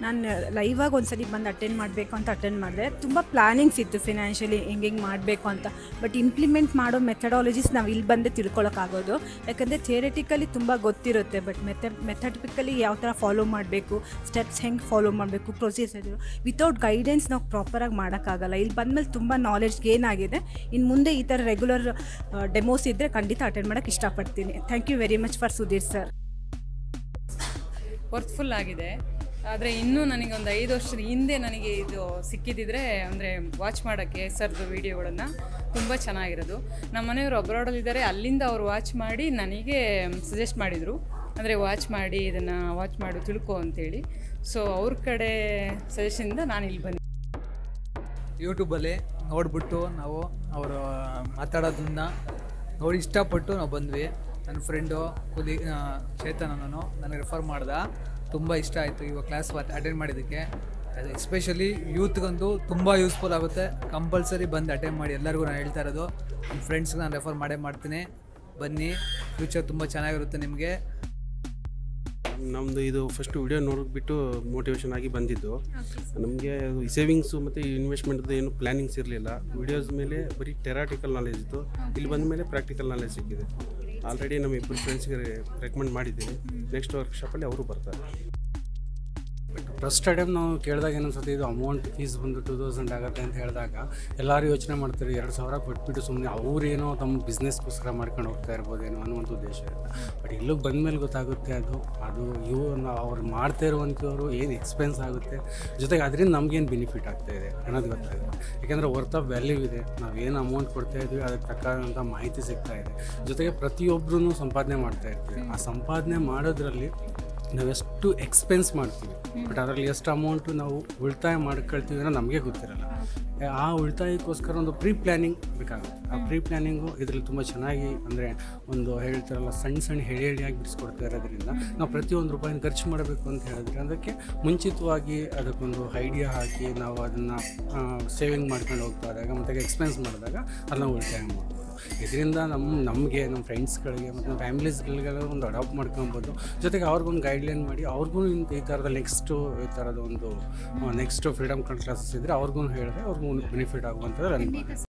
ನಾನು ಲೈವಾಗಿ ಒಂದ್ಸಲಿ ಬಂದು ಅಟೆಂಡ್ ಮಾಡಬೇಕು ಅಂತ ಅಟೆಂಡ್ ಮಾಡಿದೆ. ತುಂಬ ಪ್ಲಾನಿಂಗ್ಸ್ ಇತ್ತು ಫಿನಾನ್ಷಿಯಲಿ ಹೆಂಗೆ ಹೆಂಗೆ ಮಾಡಬೇಕು ಅಂತ. ಬಟ್ ಇಂಪ್ಲಿಮೆಂಟ್ ಮಾಡೋ ಮೆಥಡಾಲಜೀಸ್ ನಾವು ಇಲ್ಲಿ ಬಂದೇ ತಿಳ್ಕೊಳ್ಳೋಕ್ಕಾಗೋದು ಯಾಕಂದರೆ ಥಿಯರಿಟಿಕಲಿ ತುಂಬ ಗೊತ್ತಿರುತ್ತೆ ಬಟ್ ಮೆಥ ಮೆಥಡಿಕಲಿ ಯಾವ ಥರ ಫಾಲೋ ಮಾಡಬೇಕು ಸ್ಟೆಪ್ಸ್ ಹೆಂಗೆ ಫಾಲೋ ಮಾಡಬೇಕು ಪ್ರೊಸೀಜರ್ ವಿತೌಟ್ ಗೈಡೆನ್ಸ್ ನಾವು ಪ್ರಾಪರಾಗಿ ಮಾಡೋಕ್ಕಾಗಲ್ಲ ಇಲ್ಲಿ ಬಂದಮೇಲೆ ತುಂಬ ನಾಲೆಡ್ಜ್ ಗೇನ್ ಆಗಿದೆ. ಇನ್ನು ಮುಂದೆ ಈ ಥರ ರೆಗ್ಯುಲರ್ ಡೆಮೋಸ್ ಇದ್ದರೆ ಖಂಡಿತ ಅಟೆಂಡ್ ಮಾಡೋಕ್ಕೆ ಇಷ್ಟಪಡ್ತೀನಿ. Thank you very much for Sudhir sir worthful ಆಗಿದೆ. ಆದರೆ ಇನ್ನೂ ನನಗೆ ಒಂದು ಐದು ವರ್ಷದ ಹಿಂದೆ ನನಗೆ ಇದು ಸಿಕ್ಕಿದ್ದಿದ್ರೆ ಅಂದರೆ ವಾಚ್ ಮಾಡೋಕ್ಕೆ ಸರ್ದು ವೀಡಿಯೋಗಳನ್ನು ತುಂಬ ಚೆನ್ನಾಗಿರೋದು. ನಮ್ಮ ಮನೆಯವರು ಅಬ್ರಾಡಲ್ಲಿದ್ದಾರೆ ಅಲ್ಲಿಂದ ಅವರು ವಾಚ್ ಮಾಡಿ ನನಗೆ ಸಜೆಸ್ಟ್ ಮಾಡಿದರು. ಅಂದರೆ ವಾಚ್ ಮಾಡಿ ಇದನ್ನು ವಾಚ್ ಮಾಡು, ತಿಳ್ಕೊ ಅಂತೇಳಿ. ಸೊ ಅವ್ರ ಕಡೆ ಸಜೆಷನಿಂದ ನಾನು ಇಲ್ಲಿ ಬಂದೆ. ಯೂಟ್ಯೂಬಲ್ಲಿ ನೋಡಿಬಿಟ್ಟು ನಾವು ಅವರು ಮಾತಾಡೋದನ್ನ ನೋಡಿ ಇಷ್ಟಪಟ್ಟು ನಾವು ಬಂದ್ವಿ. ನನ್ನ ಫ್ರೆಂಡು ಕುಲಿ ಚೇತನ ಅನ್ನೋನು ನನಗೆ ರೆಫರ್ ಮಾಡ್ದ. ತುಂಬ ಇಷ್ಟ ಆಯಿತು ಇವಾಗ ಕ್ಲಾಸ್ ಅಟೆಂಡ್ ಮಾಡಿದ್ದಕ್ಕೆ. ಎಸ್ಪೆಷಲಿ ಯೂತ್ಗಂತೂ ತುಂಬ ಯೂಸ್ಫುಲ್ ಆಗುತ್ತೆ. ಕಂಪಲ್ಸರಿ ಬಂದು ಅಟೆಂಡ್ ಮಾಡಿ ಎಲ್ಲರಿಗೂ ನಾನು ಹೇಳ್ತಾ ಇರೋದು. ಫ್ರೆಂಡ್ಸ್ ಫ್ರೆಂಡ್ಸ್ಗೆ ನಾನು ರೆಫರ್ ಮಾಡೇ ಮಾಡ್ತೀನಿ. ಬನ್ನಿ ಫ್ಯೂಚರ್ ತುಂಬ ಚೆನ್ನಾಗಿರುತ್ತೆ ನಿಮಗೆ. ನಮ್ಮದು ಇದು ಫಸ್ಟ್ ವಿಡಿಯೋ ನೋಡಿಬಿಟ್ಟು ಮೋಟಿವೇಶನ್ ಆಗಿ ಬಂದಿದ್ದು. ನಮಗೆ ಸೇವಿಂಗ್ಸು ಮತ್ತು ಇನ್ವೆಸ್ಟ್ಮೆಂಟ್ದು ಏನು ಪ್ಲ್ಯಾನಿಂಗ್ಸ್ ಇರಲಿಲ್ಲ. ವಿಡಿಯೋಸ್ ಮೇಲೆ ಬರೀ ಟೆರಾಟಿಕಲ್ ನಾಲೆಜ್ ಇತ್ತು. ಇಲ್ಲಿ ಬಂದ ಮೇಲೆ ಪ್ರಾಕ್ಟಿಕಲ್ ನಾಲೆಜ್ ಸಿಕ್ಕಿದೆ. ಆಲ್ರೆಡಿ ನಮ್ಮ ಇಬ್ಬರು ಫ್ರೆಂಡ್ಸ್ಗೆ ರೆಕಮೆಂಡ್ ಮಾಡಿದ್ದೀನಿ. ನೆಕ್ಸ್ಟ್ ವರ್ಕ್ಶಾಪಲ್ಲಿ ಅವರು ಬರ್ತಾರೆ. ಫಸ್ಟ್ ಟೈಮ್ ನಾವು ಕೇಳಿದಾಗ ಏನನ್ಸುತ್ತೆ, ಇದು ಅಮೌಂಟ್ ಫೀಸ್ ಬಂದು ಟೂ ತೌಸಂಡ್ ಆಗುತ್ತೆ ಅಂತ ಹೇಳಿದಾಗ ಎಲ್ಲರೂ ಯೋಚನೆ ಮಾಡ್ತಾರೆ ಎರಡು ಸಾವಿರ ಕೊಟ್ಬಿಟ್ಟು ಸುಮ್ಮನೆ ಅವರೇನೋ ತಮ್ಮ ಬಿಸ್ನೆಸ್ಗೋಸ್ಕರ ಮಾಡ್ಕೊಂಡು ಹೋಗ್ತಾ ಇರ್ಬೋದೇನೋ ಅನ್ನುವಂಥ ಉದ್ದೇಶ ಇರುತ್ತೆ. ಬಟ್ ಇಲ್ಲಿಗೆ ಬಂದಮೇಲೆ ಗೊತ್ತಾಗುತ್ತೆ ಅದು ಅದು ಇವು ಅವ್ರು ಮಾಡ್ತಾ ಇರುವಂಥವ್ರು ಏನು ಎಕ್ಸ್ಪೆನ್ಸ್ ಆಗುತ್ತೆ, ಜೊತೆಗೆ ಅದರಿಂದ ನಮಗೇನು ಬೆನಿಫಿಟ್ ಆಗ್ತಾ ಇದೆ ಅನ್ನೋದು ಗೊತ್ತಾಗುತ್ತೆ. ಯಾಕೆಂದರೆ ವರ್ತ್ ಆಫ್ ವ್ಯಾಲ್ಯೂ ಇದೆ, ನಾವು ಏನು ಅಮೌಂಟ್ ಕೊಡ್ತಾ ಇದ್ವಿ ಅದಕ್ಕೆ ತಕ್ಕಂಥ ಮಾಹಿತಿ ಸಿಗ್ತಾ ಇದೆ. ಜೊತೆಗೆ ಪ್ರತಿಯೊಬ್ಬರೂ ಸಂಪಾದನೆ ಮಾಡ್ತಾ ಇರ್ತೀವಿ. ಆ ಸಂಪಾದನೆ ಮಾಡೋದ್ರಲ್ಲಿ ನಾವೆಷ್ಟು ಎಕ್ಸ್ಪೆನ್ಸ್ ಮಾಡ್ತೀವಿ. ಬಟ್ ಅದರಲ್ಲಿ ಎಷ್ಟು ಅಮೌಂಟು ನಾವು ಉಳಿತಾಯ ಮಾಡ್ಕೊಳ್ತೀವಿ ಅಂದರೆ ನಮಗೆ ಗೊತ್ತಿರಲ್ಲ. ಆ ಉಳಿತಾಯಕ್ಕೋಸ್ಕರ ಒಂದು ಪ್ರೀ ಪ್ಲ್ಯಾನಿಂಗ್ ಬೇಕಾಗುತ್ತೆ. ಆ ಪ್ರೀ ಪ್ಲ್ಯಾನಿಂಗು ಇದರಲ್ಲಿ ತುಂಬ ಚೆನ್ನಾಗಿ ಅಂದರೆ ಒಂದು ಹೇಳ್ತಾರಲ್ಲ ಸಣ್ಣ ಸಣ್ಣ ಹೇಳಿ ಹೇಳಿಯಾಗಿ ಬಿಡಿಸ್ಕೊಡ್ತಾ ಇರೋದ್ರಿಂದ ನಾವು ಪ್ರತಿಯೊಂದು ರೂಪಾಯಿನ ಖರ್ಚು ಮಾಡಬೇಕು ಅಂತ ಹೇಳಿದ್ರೆ ಅದಕ್ಕೆ ಮುಂಚಿತವಾಗಿ ಅದಕ್ಕೊಂದು ಐಡಿಯಾ ಹಾಕಿ ನಾವು ಅದನ್ನು ಸೇವಿಂಗ್ ಮಾಡ್ಕೊಂಡು ಹೋಗ್ತಾ ಇದ್ದಾಗ ಮತ್ತು ಎಕ್ಸ್ಪೆನ್ಸ್ ಮಾಡಿದಾಗ ಅದನ್ನ ಉಳಿತಾಯ ಮಾಡ್ಬೋದು ಇದರಿಂದ ನಮ್ಮ ನಮಗೆ ನಮ್ಮ ಫ್ರೆಂಡ್ಸ್ಗಳಿಗೆ ಮತ್ತು ನಮ್ಮ ಫ್ಯಾಮಿಲೀಸ್ಗಳಿಗೆಲ್ಲ ಒಂದು ಅಡಾಪ್ಟ್ ಮಾಡ್ಕೊಬೋದು. ಜೊತೆಗೆ ಅವ್ರಿಗೊಂದು ಗೈಡ್ಲೈನ್ ಮಾಡಿ ಅವ್ರಿಗೂ ಈ ಥರದ ನೆಕ್ಸ್ಟು ಈ ಥರದ ಒಂದು ನೆಕ್ಸ್ಟು ಫ್ರೀಡಮ್ ಕ್ಲಾಸಸ್ ಇದ್ದರೆ ಅವ್ರಿಗೂ ಹೇಳಿದ್ರೆ ಅವ್ರಿಗೂ ಬೆನಿಫಿಟ್ ಆಗುವಂಥದ್ದು